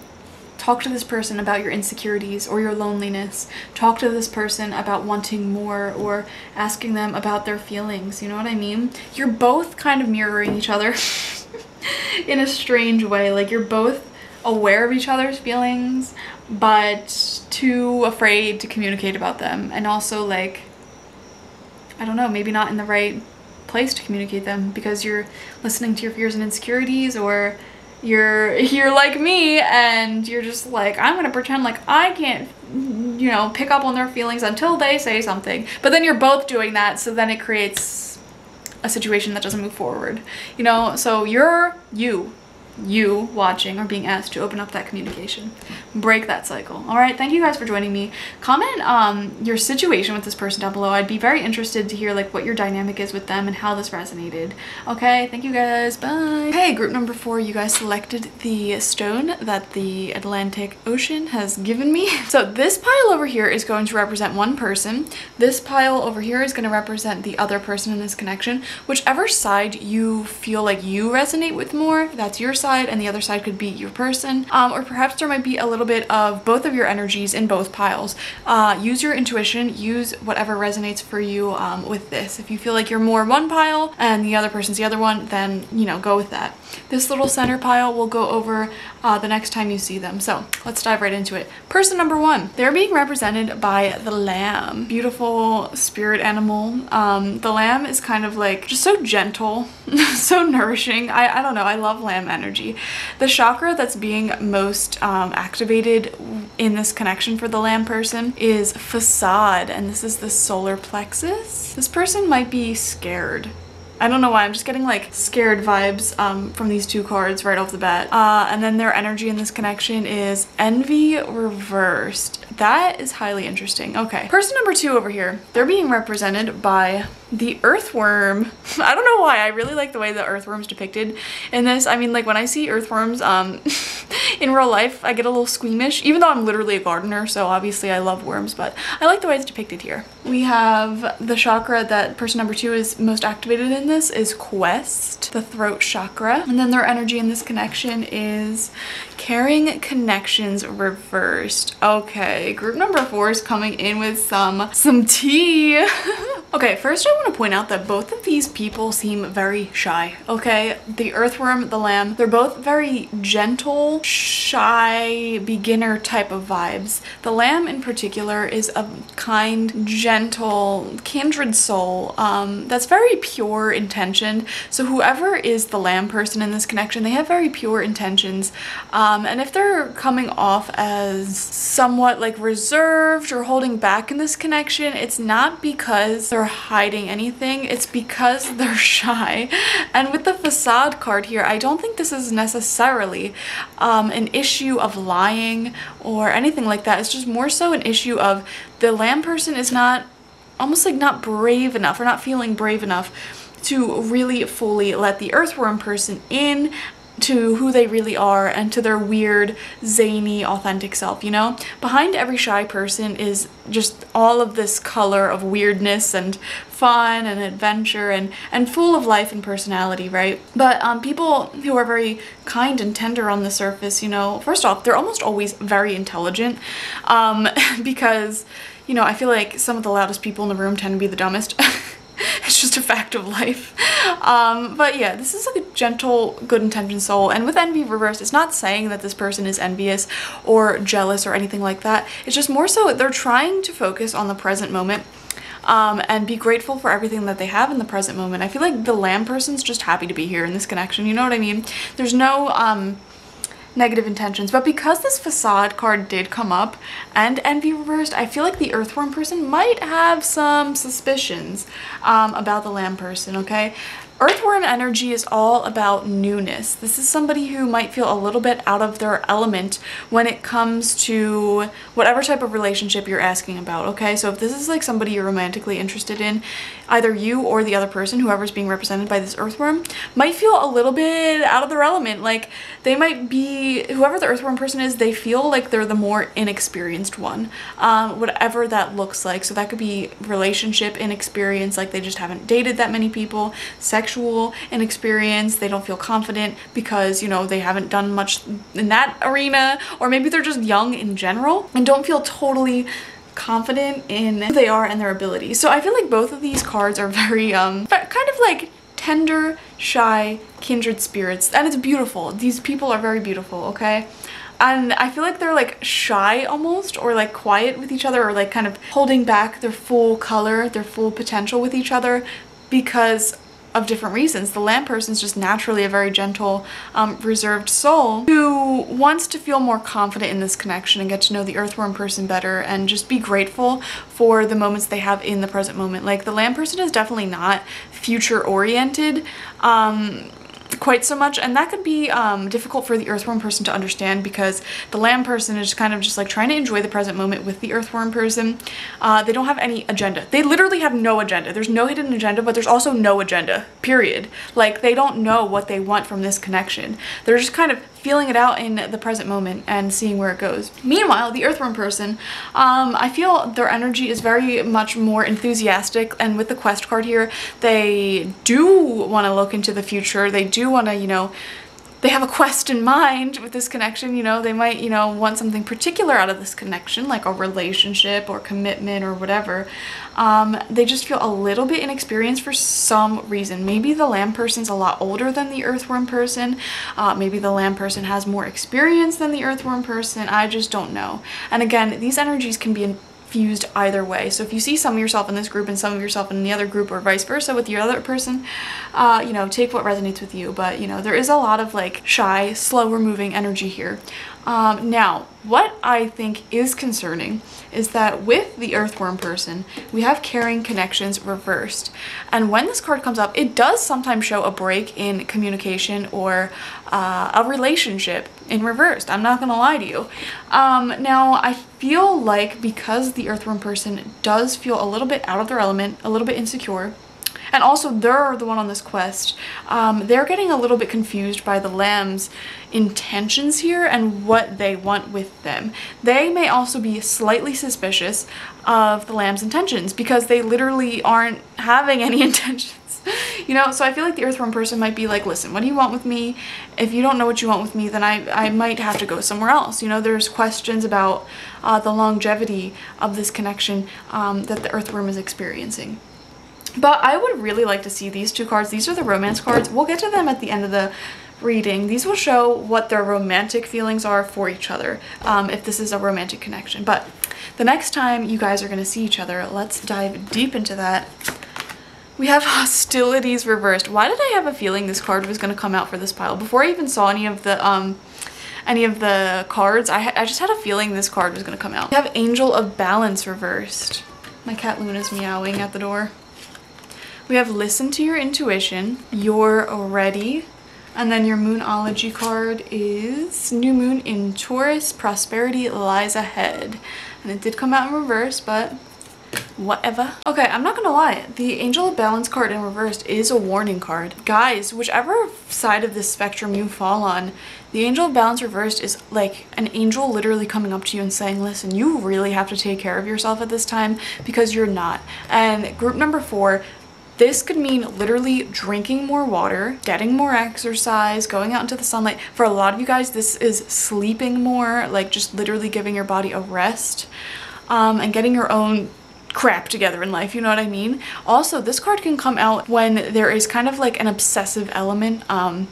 talk to this person about your insecurities or your loneliness. Talk to this person about wanting more or asking them about their feelings. You know what I mean? You're both kind of mirroring each other. [LAUGHS] [LAUGHS] in a strange way. Like you're both aware of each other's feelings, but too afraid to communicate about them. And also like, I don't know, maybe not in the right place to communicate them because you're listening to your fears and insecurities or you're [LAUGHS] you're like me and you're just like I'm gonna pretend like I can't you know pick up on their feelings until they say something but then you're both doing that so then it creates a situation that doesn't move forward. You know so you're you you watching or being asked to open up that communication. Break that cycle. All right thank you guys for joining me. Comment um your situation with this person down below. I'd be very interested to hear like what your dynamic is with them and how this resonated. Okay thank you guys. Bye. Hey group number four you guys selected the stone that the atlantic ocean has given me. [LAUGHS] So this pile over here is going to represent one person. This pile over here is going to represent the other person in this connection. Whichever side you feel like you resonate with more that's your side and the other side could be your person. Um, or perhaps there might be a little bit of both of your energies in both piles. Uh, use your intuition use whatever resonates for you um, with this. If you feel like you're more one pile and the other person's the other one then you know go with that. This little center pile will go over uh, the next time you see them. So let's dive right into it. Person number one they're being represented by the lamb. Beautiful spirit animal. Um, the lamb is kind of like just so gentle [LAUGHS] so nourishing. I, I don't know I love lamb energy. The chakra that's being most um, activated in this connection for the lamb person is facade and this is the solar plexus. This person might be scared I don't know why, I'm just getting like scared vibes um, from these two cards right off the bat. Uh, and then their energy in this connection is envy reversed. That is highly interesting. Okay, person number two over here, they're being represented by the earthworm. [LAUGHS] I don't know why, I really like the way the earthworm's depicted in this. I mean, like when I see earthworms um, [LAUGHS] in real life, I get a little squeamish, even though I'm literally a gardener, so obviously I love worms, but I like the way it's depicted here. We have the chakra that person number two is most activated in this is Quest, the throat chakra. And then their energy in this connection is Caring Connections Reversed. Okay, group number four is coming in with some, some tea. [LAUGHS] okay, first I want to point out that both of these people seem very shy, okay? The earthworm, the lamb, they're both very gentle, shy, beginner type of vibes. The lamb in particular is a kind, gentle, kindred soul um, that's very pure intentioned. So whoever is the lamb person in this connection, they have very pure intentions. Um, and if they're coming off as somewhat like reserved or holding back in this connection, it's not because they're hiding anything, it's because [LAUGHS] they're shy. And with the facade card here, I don't think this is necessarily um, an issue of lying or anything like that. It's just more so an issue of the lamb person is not almost like not brave enough or not feeling brave enough to really fully let the earthworm person in to who they really are and to their weird, zany, authentic self, you know? Behind every shy person is just all of this color of weirdness and fun and adventure and, and full of life and personality, right? But um, people who are very kind and tender on the surface, you know, first off, they're almost always very intelligent um, [LAUGHS] because, you know, I feel like some of the loudest people in the room tend to be the dumbest. [LAUGHS] [LAUGHS] it's just a fact of life. Um, but yeah, this is like a gentle, good intentioned soul. And with envy reversed, it's not saying that this person is envious or jealous or anything like that. It's just more so they're trying to focus on the present moment um, and be grateful for everything that they have in the present moment. I feel like the lamb person's just happy to be here in this connection. You know what I mean? There's no, um, negative intentions. But because this facade card did come up and envy reversed, I feel like the earthworm person might have some suspicions um, about the lamb person, okay? Earthworm energy is all about newness. This is somebody who might feel a little bit out of their element when it comes to whatever type of relationship you're asking about, okay? So if this is like somebody you're romantically interested in, either you or the other person, whoever's being represented by this earthworm, might feel a little bit out of their element. Like they might be, whoever the earthworm person is, they feel like they're the more inexperienced one, um, whatever that looks like. So that could be relationship inexperience, like they just haven't dated that many people, sex sexual inexperience, they don't feel confident because, you know, they haven't done much in that arena, or maybe they're just young in general and don't feel totally confident in who they are and their abilities. So I feel like both of these cards are [LAUGHS] very, um, kind of like tender, shy, kindred spirits, and it's beautiful. These people are very beautiful, okay? and I feel like they're like shy almost or like quiet with each other or like kind of holding back their full color, their full potential with each other because of different reasons. The person is just naturally a very gentle, um, reserved soul who wants to feel more confident in this connection and get to know the earthworm person better and just be grateful for the moments they have in the present moment. Like the lamb person is definitely not future oriented. Um, quite so much and that could be um, difficult for the earthworm person to understand because the lamb person is kind of just like trying to enjoy the present moment with the earthworm person. Uh, they don't have any agenda. They literally have no agenda. There's no hidden agenda, but there's also no agenda, period. Like they don't know what they want from this connection. They're just kind of feeling it out in the present moment and seeing where it goes. Meanwhile, the earthworm person, um, I feel their energy is very much more enthusiastic and with the quest card here, they do want to look into the future. They do want to, you know, they have a quest in mind with this connection, you know, they might, you know, want something particular out of this connection, like a relationship or commitment or whatever. Um, they just feel a little bit inexperienced for some reason. Maybe the lamb person's a lot older than the earthworm person. Uh, maybe the lamb person has more experience than the earthworm person. I just don't know. And again, these energies can be fused either way. So if you see some of yourself in this group and some of yourself in the other group or vice versa with the other person, uh, you know, take what resonates with you. But, you know, there is a lot of like shy, slower moving energy here. Um, now, what I think is concerning is that with the earthworm person, we have caring connections reversed. And when this card comes up, it does sometimes show a break in communication or uh, a relationship in reversed. I'm not gonna lie to you. Um, now, I feel like because the earthworm person does feel a little bit out of their element, a little bit insecure, and also they're the one on this quest, um, they're getting a little bit confused by the lamb's intentions here and what they want with them. They may also be slightly suspicious of the lamb's intentions because they literally aren't having any [LAUGHS] intentions. you know, so I feel like the earthworm person might be like, listen, what do you want with me? If you don't know what you want with me, then I, I might have to go somewhere else. You know, there's questions about uh, the longevity of this connection um, that the earthworm is experiencing. But I would really like to see these two cards. These are the romance cards. We'll get to them at the end of the reading. These will show what their romantic feelings are for each other, um, if this is a romantic connection. But the next time you guys are going to see each other, let's dive deep into that. We have [LAUGHS] hostilities reversed. Why did I have a feeling this card was going to come out for this pile? Before I even saw any of the um, any of the cards, I, I just had a feeling this card was going to come out. We have Angel of Balance reversed. My cat Luna's meowing at the door. We have listen to your intuition, you're ready, and then your Moonology card is New Moon in Taurus, Prosperity Lies Ahead. And it did come out in reverse, but whatever. Okay, I'm not gonna lie, the Angel of Balance card in reverse is a warning card. Guys, whichever side of the spectrum you fall on, the Angel of Balance reversed is like an angel literally coming up to you and saying, listen, you really have to take care of yourself at this time because you're not. And group number four, this could mean literally drinking more water, getting more exercise, going out into the sunlight. For a lot of you guys, this is sleeping more, like just literally giving your body a rest um, and getting your own crap together in life, you know what I mean? Also, this card can come out when there is kind of like an obsessive element. Um,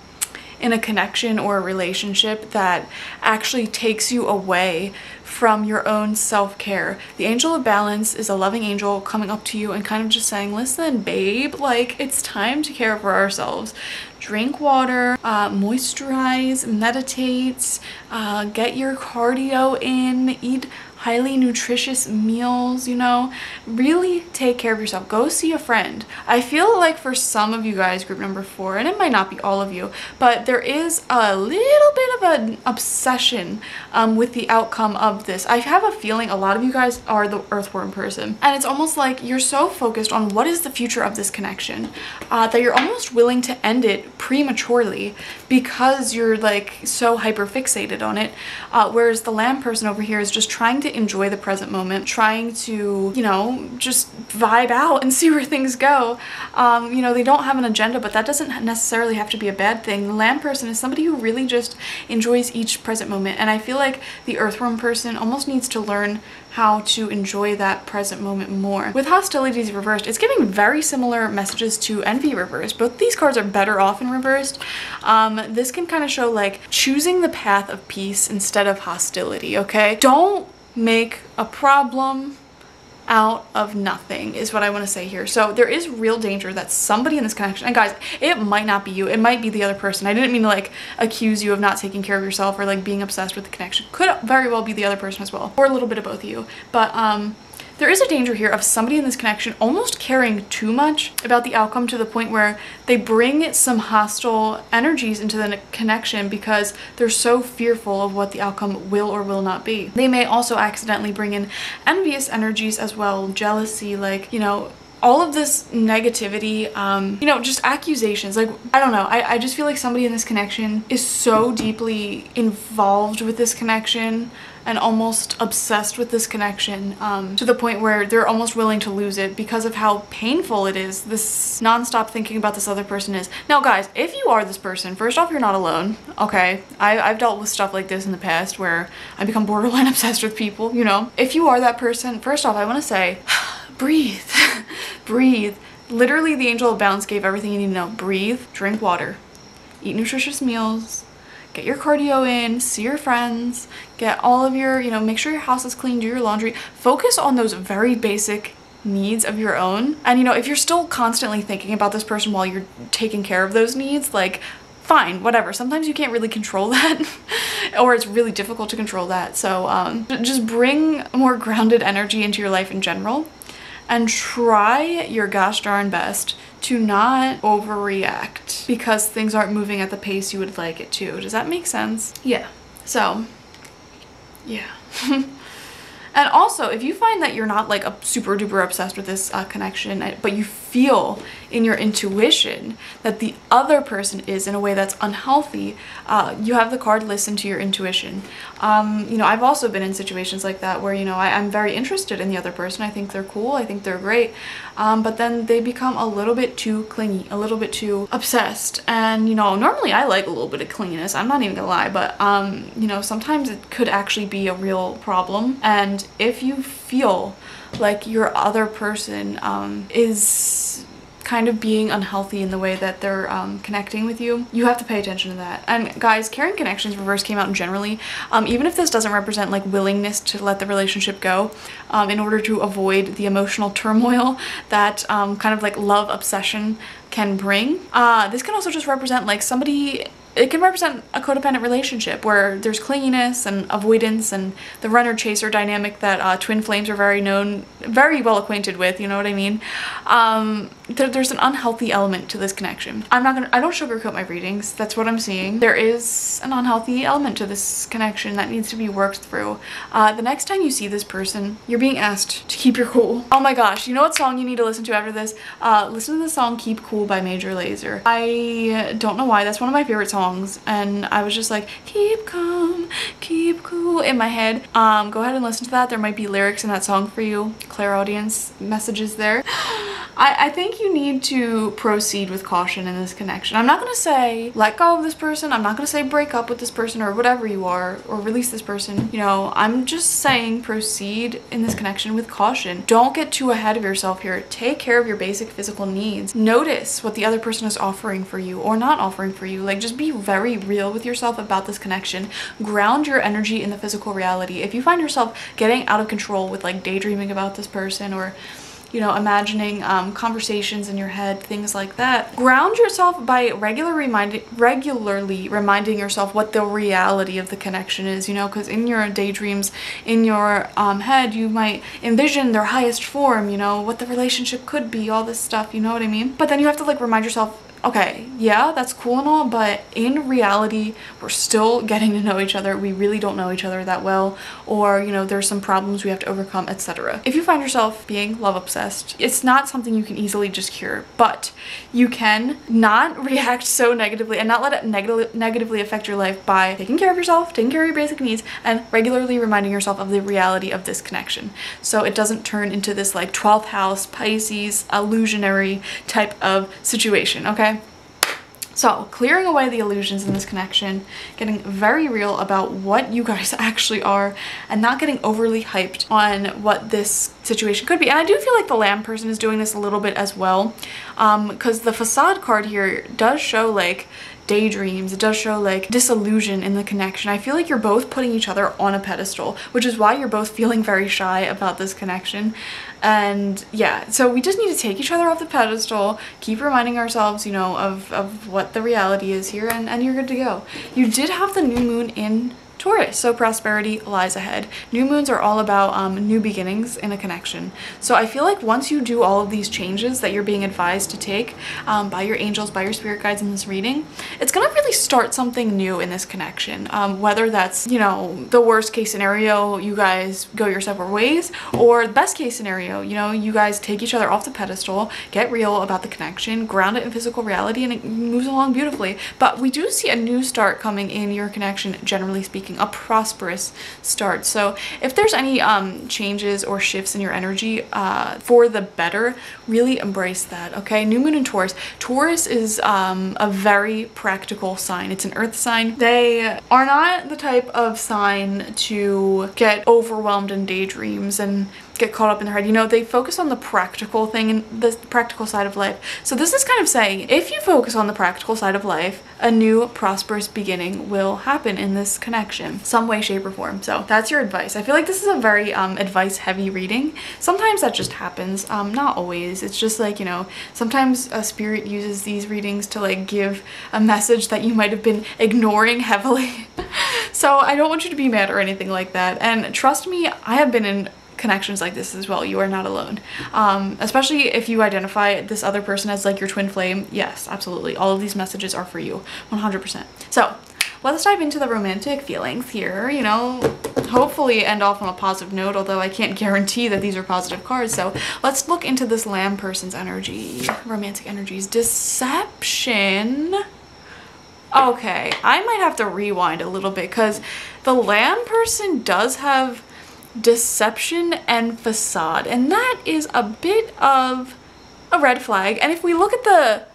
in a connection or a relationship that actually takes you away from your own self-care. The angel of balance is a loving angel coming up to you and kind of just saying, listen, babe, like it's time to care for ourselves. Drink water, uh, moisturize, meditate, uh, get your cardio in, eat highly nutritious meals, you know, really take care of yourself. Go see a friend. I feel like for some of you guys, group number four, and it might not be all of you, but there is a little bit of an obsession um, with the outcome of this. I have a feeling a lot of you guys are the earthworm person, and it's almost like you're so focused on what is the future of this connection uh, that you're almost willing to end it prematurely because you're like so hyper fixated on it. Uh, whereas the lamb person over here is just trying to enjoy the present moment, trying to, you know, just vibe out and [LAUGHS] see where things go. Um, you know, they don't have an agenda, but that doesn't necessarily have to be a bad thing. The lamb person is somebody who really just enjoys each present moment. And I feel like the earthworm person almost needs to learn how to enjoy that present moment more. With hostilities reversed, it's giving very similar messages to envy reversed. Both these cards are better off in reversed. Um, this can kind of show like choosing the path of peace instead of hostility, okay? Don't make a problem out of nothing is what I want to say here. So there is real danger that somebody in this connection, and guys, it might not be you, it might be the other person. I didn't mean to like accuse you of not taking care of yourself or like being obsessed with the connection. Could very well be the other person as well, or a little bit of both of you. But um, there is a danger here of somebody in this connection almost caring too much about the outcome to the point where they bring some hostile energies into the connection because they're so fearful of what the outcome will or will not be. They may also accidentally bring in envious energies as well, jealousy, like, you know, all of this negativity, um, you know, just accusations. Like, I don't know. I, I just feel like somebody in this connection is so deeply involved with this connection and almost obsessed with this connection um, to the point where they're almost willing to lose it because of how painful it is this nonstop thinking about this other person is. Now guys, if you are this person, first off, you're not alone, okay? I, I've dealt with stuff like this in the past where I become borderline [LAUGHS] obsessed with people, you know? If you are that person, first off, I want to say, [SIGHS] breathe, [LAUGHS] breathe. Literally, the angel of balance gave everything you need to know. Breathe, drink water, eat nutritious meals, get your cardio in, see your friends, get all of your, you know, make sure your house is clean, do your laundry. Focus on those very basic needs of your own. And you know, if you're still constantly thinking about this person while you're taking care of those needs, like fine, whatever. Sometimes you can't really control [LAUGHS] that or it's really difficult to control that. So um, just bring more [LAUGHS] grounded energy into your life in general and try your gosh darn best to not overreact because things aren't moving at the pace you would like it to. Does that make sense? Yeah. So, yeah. [LAUGHS] and also, if you find that you're not like a super duper obsessed with this uh, connection, but you feel in your intuition that the other person is in a way that's unhealthy, uh, you have the card listen to your intuition. Um, you know, I've also been in situations like that where, you know, I, am very interested in the other person. I think they're cool. I think they're great. Um, but then they become a little bit too clingy, a little bit too obsessed. And, you know, normally I like a little bit of clinginess. I'm not even gonna lie, but, um, you know, sometimes it could actually be a real problem. And if you feel like your other person um, is kind of being unhealthy in the way that they're um, connecting with you, you have to pay attention to that. And guys, Caring Connections Reverse came out generally. Um, even if this doesn't represent like willingness to let the relationship go um, in order to avoid the emotional turmoil [LAUGHS] that um, kind of like love obsession can bring, uh, this can also just represent like somebody it can represent a codependent relationship where there's clinginess and avoidance and the runner chaser dynamic that uh, twin flames are very known very well acquainted with you know what i mean um, there, there's an unhealthy element to this connection. I'm not gonna i don't sugarcoat my readings that's what i'm seeing. There is an unhealthy element to this connection that needs to be worked through. Uh, the next time you see this person you're being asked to keep your cool. Oh my gosh you know what song you need to listen to after this? Uh, listen to the song keep cool by major lazer. I don't know why that's one of my favorite songs and I was just like keep calm keep cool in my head. Um go ahead and listen to that there might be lyrics in that song for you. Clairaudience messages there. [GASPS] I, I think you need to proceed with caution in this connection. I'm not to say let go of this person. I'm not to say break up with this person or whatever you are or release this person. You know, I'm just saying proceed in this connection with caution. Don't get too ahead of yourself here. Take care of your basic physical needs. Notice what the other person is offering for you or not offering for you. Like just be very real with yourself about this connection. Ground your energy in the physical reality. If you find yourself getting out of control with like daydreaming about this person or you know, imagining um, conversations in your head, things like that. Ground yourself by regular reminding, regularly reminding yourself what the reality of the connection is, you know, because in your daydreams, in your um, head, you might envision their highest form, you know, what the relationship could be, all this stuff, you know what I mean? But then you have to like remind yourself okay, yeah, that's cool and all, but in reality, we're still getting to know each other. We really don't know each other that well, or, you know, there's some problems we have to overcome, etc. If you find yourself being love obsessed, it's not something you can easily just cure, but you can not [LAUGHS] react so negatively and not let it neg negatively affect your life by taking care of yourself, taking care of your basic needs, and regularly reminding yourself of the reality of this connection. So it doesn't turn into this like 12th house, Pisces, illusionary type of situation, okay? So clearing away the illusions in this connection, getting very real about what you guys [LAUGHS] actually are and not getting overly hyped on what this situation could be. And I do feel like the lamb person is doing this a little bit as well because um, the facade card here does show like daydreams. It does show like disillusion in the connection. I feel like you're both putting each other on a pedestal, which is why you're both feeling very shy about this connection. And yeah, so we just need to take each other off the pedestal, keep reminding ourselves, you know, of, of what the reality is here, and, and you're good to go. You did have the new moon in Taurus, so prosperity lies ahead. New moons are all about um, new beginnings in a connection. So I feel like once you do all of these changes that you're being advised to take um, by your angels, by your spirit guides in this reading, it's gonna really start something new in this connection. Um, whether that's, you know, the worst case scenario, you guys go your separate ways, or the best case scenario, you know, you guys take each other off the pedestal, get real about the connection, ground it in physical reality, and it moves along beautifully. But we do see a new start coming in your connection, generally speaking, a prosperous start. So if there's any um, changes or shifts in your energy uh, for the better, really embrace that, okay? New Moon in Taurus. Taurus is um, a very practical sign. It's an earth sign. They are not the type of sign to get overwhelmed in daydreams and get caught up in their head. You know, they focus on the practical thing and the practical side of life. So this is kind of saying if you focus on the practical side of life, a new prosperous beginning will happen in this connection, some way, shape, or form. So that's your advice. I feel like this is a very um, advice heavy reading. Sometimes that just happens, um, not always. It's just like, you know, sometimes a spirit uses these readings to like give a message that you might have been ignoring heavily. [LAUGHS] so I don't want you to be mad or anything like that. And trust me, I have been in connections like this as well. You are not alone. Um, especially if you identify this other person as like your twin flame. Yes, absolutely. All of these messages are for you 100%. So let's dive into the romantic feelings here, you know, hopefully end off on a positive note, although I can't [LAUGHS] guarantee that these are positive cards. So let's look into this lamb person's energy, romantic energies, deception. Okay, I might have to rewind a little bit because the lamb person does have deception and facade. And that is a bit of a red flag. And if we look at the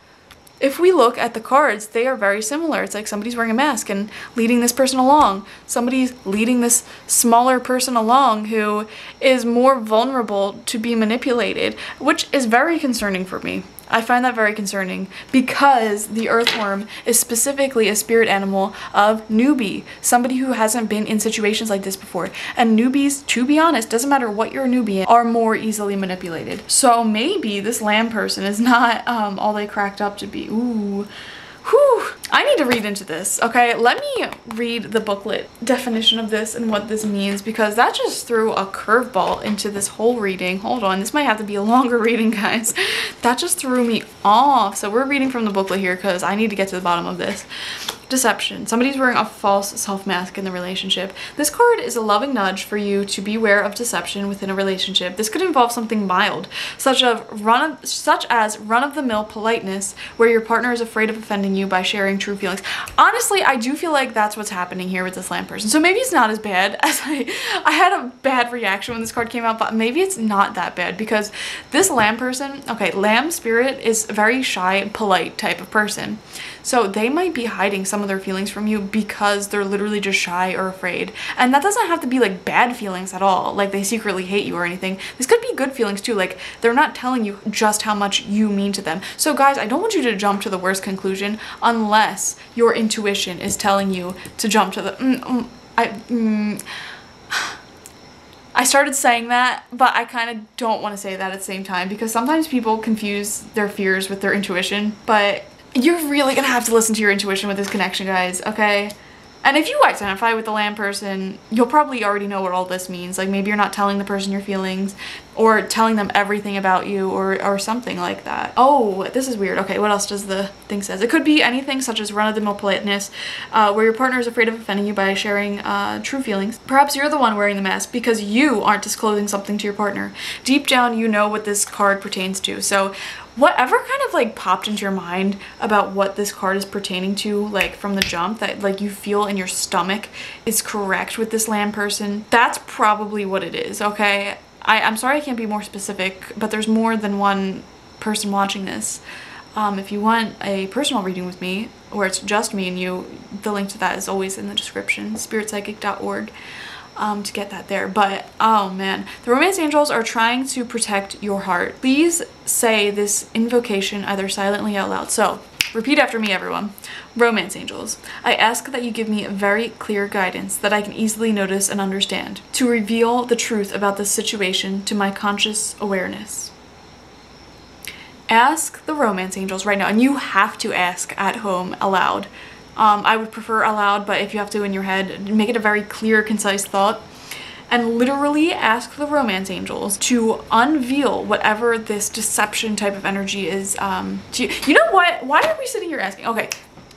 if we look at the cards they are very similar. It's like somebody's wearing a mask and leading this person along. Somebody's leading this smaller person along who is more vulnerable to be manipulated which is very concerning for me I find that very concerning because the earthworm is specifically a spirit animal of newbie, somebody who hasn't been in situations like this before. And newbies, to be honest, doesn't matter what you're a newbie in, are more easily manipulated. So maybe this lamb person is not um, all they cracked up to be. Ooh. Whew. I need to read into this, okay? Let me read the booklet definition of this and what this means because that just threw a curveball into this whole reading. Hold on, this might have to be a longer [LAUGHS] reading, guys. That just threw me off. So we're reading from the booklet here because I need to get to the bottom of this. Deception. Somebody's wearing a false self-mask in the relationship. This card is a loving nudge for you to beware of deception within a relationship. This could involve something mild, such of run of, such as run-of-the-mill politeness, where your partner is afraid of offending you by sharing true feelings. Honestly, I do feel like that's what's happening here with this lamb person. So maybe it's not as bad [LAUGHS] as I I had a bad reaction when this card came out, but maybe it's not that bad because this lamb person, okay, lamb spirit is a very shy, polite type of person. So they might be hiding some of their feelings from you because they're literally just shy or afraid. And that doesn't have to be like bad feelings at all, like they secretly hate you or anything. This could be good feelings too, like they're not telling you just how much you mean to them. So guys, I don't want you to jump to the worst conclusion unless your intuition is telling you to jump to the, mm, mm, I, mm, I started saying that, but I kind of don't want to say that at the same time because sometimes people confuse their fears with their intuition, but you're really gonna have to listen to your intuition with this connection, guys, okay? And if you identify with the lamb person, you'll probably already know what all this means. Like maybe you're not telling the person your feelings or telling them everything about you or, or something like that. Oh, this is weird. Okay, what else does the thing says? It could be anything such as run-of-the-mill politeness, uh, where your partner is afraid of offending you by sharing uh, true feelings. Perhaps you're the one wearing the mask because you aren't disclosing something to your partner. Deep down, you know what this card pertains to. So whatever kind of like popped into your mind about what this card is pertaining to like from the jump that like you feel in your stomach is correct with this lamb person that's probably what it is okay? I, I'm sorry I can't be more specific but there's more than one person watching this. Um, if you want a personal reading with me where it's just me and you the link to that is always in the description spiritpsychic.org um, to get that there. But oh man, the romance angels are trying to protect your heart. Please say this invocation either silently or out loud. So repeat after me everyone. Romance angels, I ask that you give me very clear guidance that I can easily notice and understand to reveal the truth about this situation to my conscious awareness. Ask the romance angels right now, and you have to ask at home aloud Um, I would prefer aloud, but if you have to in your head, make it a very clear, concise thought and literally ask the romance angels to unveil whatever this deception type of energy is um to you. You know what? Why are we sitting here asking? Okay,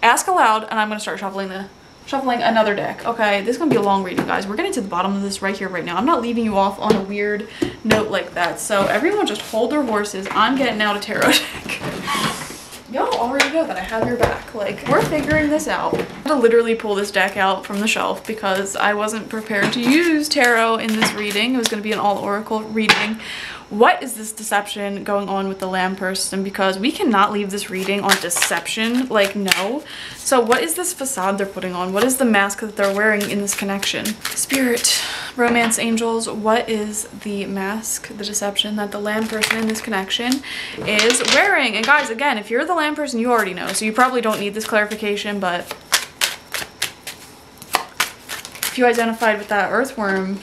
ask aloud and I'm gonna start shuffling the shuffling another deck. Okay, this is gonna be a long reading, guys. We're getting to the bottom of this right here, right now. I'm not leaving you off on a weird note like that. So everyone just hold their horses. I'm getting out a tarot [LAUGHS] deck. Already know that I have your back. Like, we're figuring this out. I had to literally pull this deck out from the shelf because I wasn't prepared to use tarot in this reading. It was going to be an all oracle reading what is this deception going on with the lamb person because we cannot leave this reading on deception like no. So what is this facade they're putting on? What is the mask that they're wearing in this connection? Spirit romance angels what is the mask the deception that the lamb person in this connection is wearing? And guys again if you're the lamb person you already know so you probably don't need this clarification but if you identified with that earthworm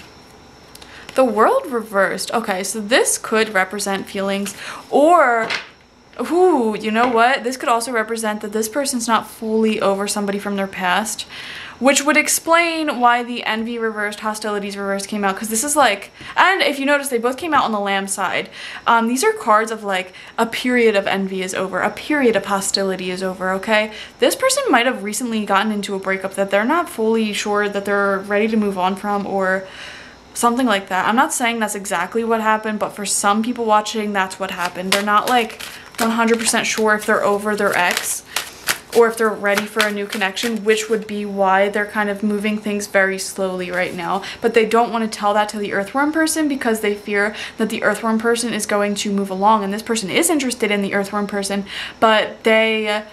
the world reversed. Okay, so this could represent feelings or Ooh, you know what? This could also represent that this person's not fully over somebody from their past, which would explain why the envy reversed, hostilities reversed came out. Because this is like, and if you notice, they both came out on the lamb side. Um, these are cards of like a period of envy is over, a period of hostility is over, okay? This person might have recently gotten into a breakup that they're not fully sure that they're ready to move on from or something like that. I'm not saying that's exactly what happened, but for some people watching, that's what happened. They're not like 100% sure if they're over their ex or if they're ready for a new connection, which would be why they're kind of moving things very slowly right now. But they don't want to tell that to the earthworm person because they fear that the earthworm person is going to move along and this person is interested in the earthworm person, but they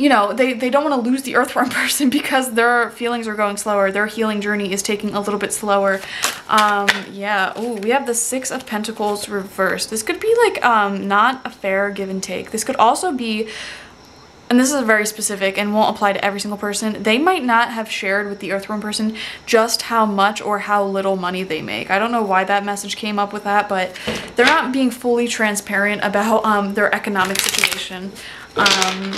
you know, they, they don't want to lose the earthworm [LAUGHS] person because their feelings are going slower. Their healing journey is taking a little bit slower. Um, yeah. Oh, we have the Six of Pentacles reversed. This could be like um, not a fair give and take. This could also be and this is very specific and won't apply to every single person, they might not have shared with the earthworm person just how much or how little money they make. I don't know why that message came up with that, but they're not being fully transparent about um, their economic situation. Um,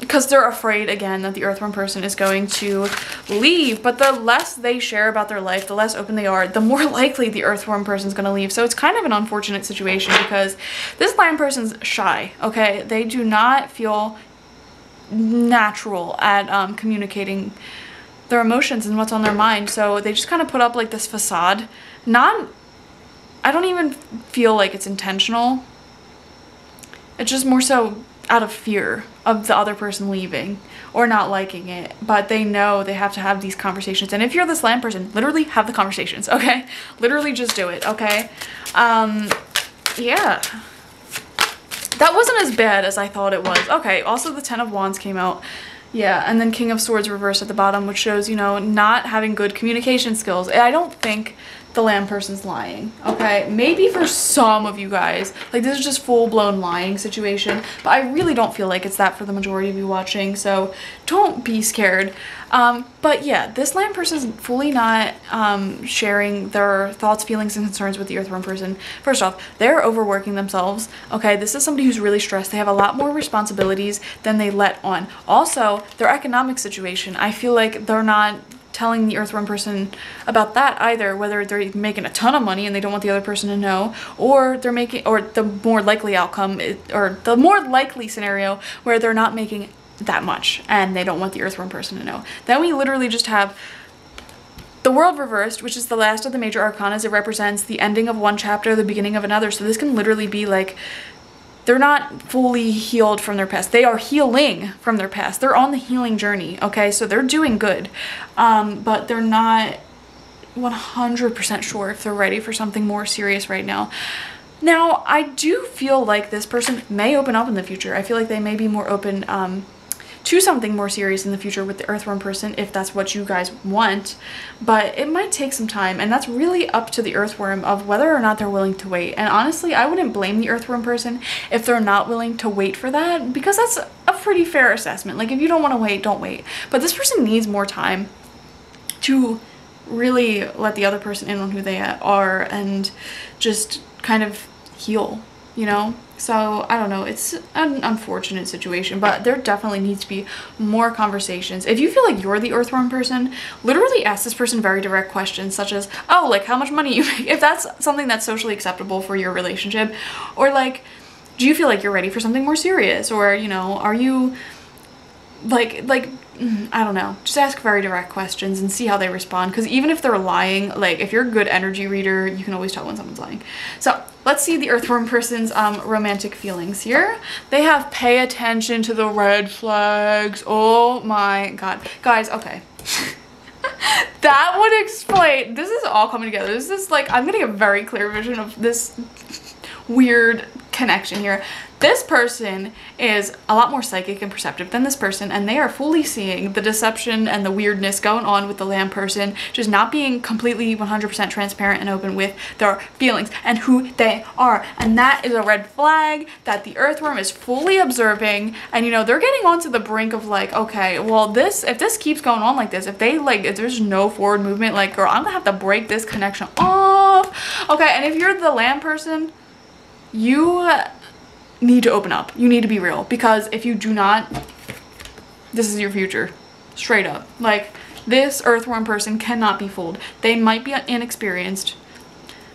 because they're afraid again that the earthworm person is going to leave. But the less they share about their life the less open they are the more [LAUGHS] likely the earthworm person is going to leave. So it's kind of an unfortunate situation because this lamb person's shy okay? They do not feel natural at um, communicating their emotions and what's on their mind. So they just kind of put up like this facade. Not i don't even feel like it's intentional. It's just more so out of fear of the other person leaving or not liking it but they know they have to have these conversations. And if you're this lamb person literally have the conversations [LAUGHS] okay? Literally just do it okay? Um yeah. That wasn't as bad as I thought it was. Okay also the ten of wands came out. Yeah and then king of swords reversed at the bottom which shows you know not having good communication skills. I don't think the lamb person's lying, okay? Maybe for some of you guys, like this is just full-blown lying situation, but I really don't feel like it's that for the majority of you watching, so don't be scared. Um, but yeah, this lamb person is fully not um, sharing their thoughts, feelings, and concerns with the earthworm person. First off, they're overworking themselves, okay? This is somebody who's really stressed. They have a lot more responsibilities than they let on. Also, their economic situation, I feel like they're not telling the earthworm person about that either, whether they're making a ton of money and they don't want the other person to know, or they're making, or the more likely outcome, or the more likely scenario where they're not making that much and they don't want the earthworm person to know. Then we literally just have the world reversed, which is the last of the major arcanas. It represents the ending of one chapter, the beginning of another. So this can literally be like they're not fully healed from their past. They are healing from their past. They're on the healing journey, okay? So they're doing good, um, but they're not 100% sure if they're ready for something more serious right now. Now, I do feel like this person may open up in the future. I feel like they may be more open um, to something more serious in the future with the earthworm person if that's what you guys want. But it might take some time and that's really up to the earthworm of whether or not they're willing to wait. And honestly I wouldn't blame the earthworm person if they're not willing to wait for that because that's a pretty fair assessment. Like if you don't want to wait don't wait. But this person needs more time to really let the other person in on who they are and just kind of heal you know So I don't know, it's an unfortunate situation, but there definitely needs to be more conversations. If you feel like you're the earthworm person, literally ask this person very direct questions such as, oh, like how much money you [LAUGHS] make, if that's something that's socially acceptable for your relationship, or like, do you feel like you're ready for something more serious? Or, you know, are you like, like, I don't know, just ask very direct questions and see how they respond. Because even if they're lying, like if you're a good energy reader, you can always tell when someone's lying. So let's see the earthworm person's um, romantic feelings here. They have pay attention to the red flags. Oh my God. Guys, okay. [LAUGHS] that would explain, this is all coming together. This is like, I'm getting a very clear vision of this weird connection here. This person is a lot more psychic and perceptive than this person and they are fully seeing the deception and the weirdness going on with the lamb person, just not being completely 100% transparent and open with their feelings and who they are. And that is a red flag that the earthworm is fully observing and you know, they're getting onto the brink of like, okay, well this, if this keeps going on like this, if they like, if there's no forward movement, like girl, I'm gonna have to break this connection off. Okay, and if you're the lamb person, you need to open up. You need to be real because if you do not, this is your future. Straight up. Like, this earthworm person cannot be fooled. They might be inexperienced.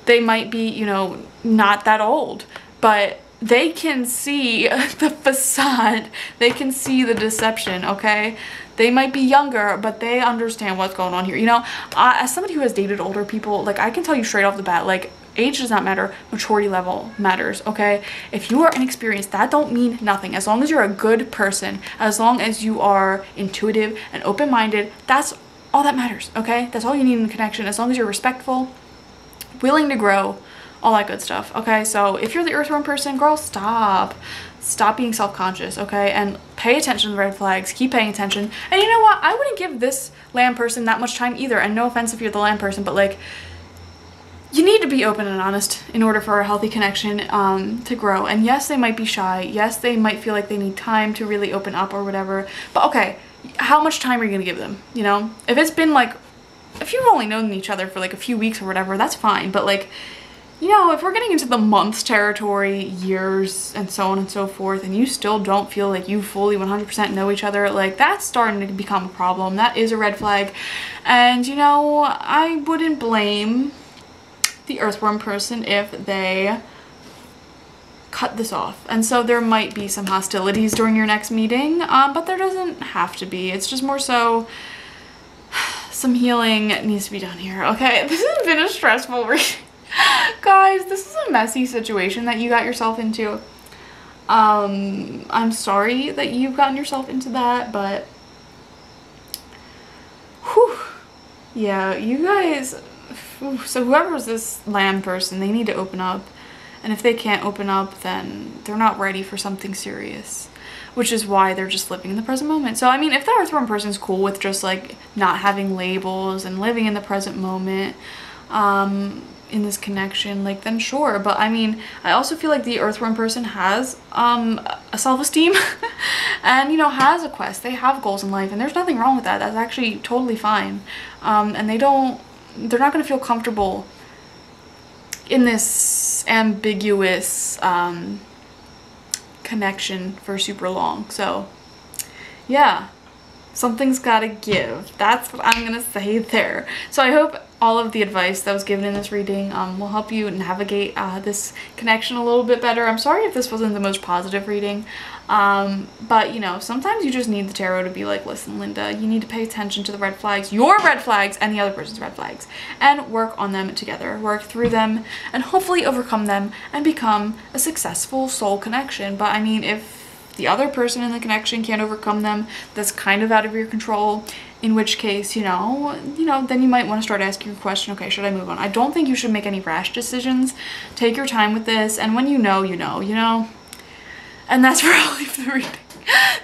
They might be, you know, not that old, but they can see [LAUGHS] the facade. They can see the deception, okay? They might be younger, but they understand what's going on here. You know, uh, as somebody who has dated older people, like, I can tell you straight off the bat, like, age does not matter. Maturity level matters okay? If you are inexperienced that don't mean nothing. As long as you're a good person as long as you are intuitive and open-minded that's all that matters okay? That's all you need in connection. As long as you're respectful willing to grow all that good stuff okay? So if you're the earthworm person girl stop. Stop being self-conscious okay? And pay attention to the red flags. Keep paying attention. And you know what? I wouldn't give this lamb person that much time either. And no offense if you're the lamb person but like you need to be open and honest in order for a healthy connection um, to grow. And yes, they might be shy. Yes, they might feel like they need time to really open up or whatever. But okay, how much time are you going to give them? You know, if it's been like, if you've only known each other for like a few weeks or whatever, that's fine. But like, you know, if we're getting into the months territory, years, and so on and so forth, and you still don't feel like you fully 100% know each other, like that's starting to become a problem. That is a red flag. And you know, I wouldn't blame the earthworm person if they cut this off. And so there might be some hostilities during your next meeting, um, but there doesn't have to be. It's just more so [SIGHS] some healing needs to be done here. Okay, [LAUGHS] this has been a stressful reading. [LAUGHS] Guys, this is a messy situation that you got yourself into. Um, I'm sorry that you've gotten yourself into that, but whew, yeah, you guys so whoever's this lamb person, they need to open up. And if they can't open up, then they're not ready for something serious. Which is why they're just living in the present moment. So, I mean, if the earthworm person's cool with just, like, not having labels and living in the present moment, um, in this connection, like, then sure. But, I mean, I also feel like the earthworm person has, um, a self-esteem [LAUGHS] and, you know, has a quest. They have goals in life, and there's nothing wrong with that. That's actually totally fine. Um, and they don't they're not going to feel comfortable in this ambiguous um, connection for super long. So yeah, something's got to give. That's what I'm going to say [LAUGHS] there. So I hope all of the advice that was given in this reading um, will help you navigate uh, this connection a little bit better. I'm sorry if this wasn't the most positive reading, um, but you know, sometimes you just need the tarot to be like, listen, Linda, you need to pay attention to the red flags, your red flags and the other person's red flags, and work on them together, work through them, and hopefully overcome them and become a successful soul connection. But I mean, if the other person in the connection can't overcome them, that's kind of out of your control in which case, you know, you know, then you might want to start asking your question, okay, should I move on? I don't think you should make any rash decisions. Take your time with this, and when you know, you know, you know? And that's [LAUGHS] where I'll leave the reading.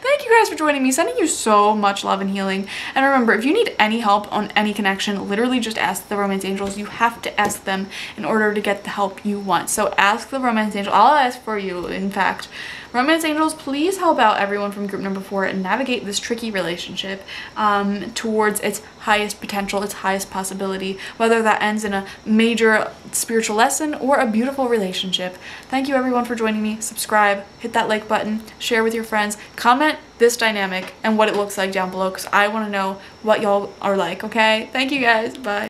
Thank you guys for joining me, sending you so much love and healing. And remember, if you need any help on any connection, literally just ask the romance angels. You have to ask them in order to get the help you want. So ask the romance angel. I'll ask for you, in fact. Romance angels, please help out everyone from group number four and navigate this tricky relationship um, towards its highest potential, its highest possibility, whether that ends in a major spiritual lesson or a beautiful relationship. Thank you everyone for joining me. Subscribe, hit that like button, share with your friends, comment this dynamic and what it looks like down below because I want to know what y'all are like, okay? Thank you guys. Bye.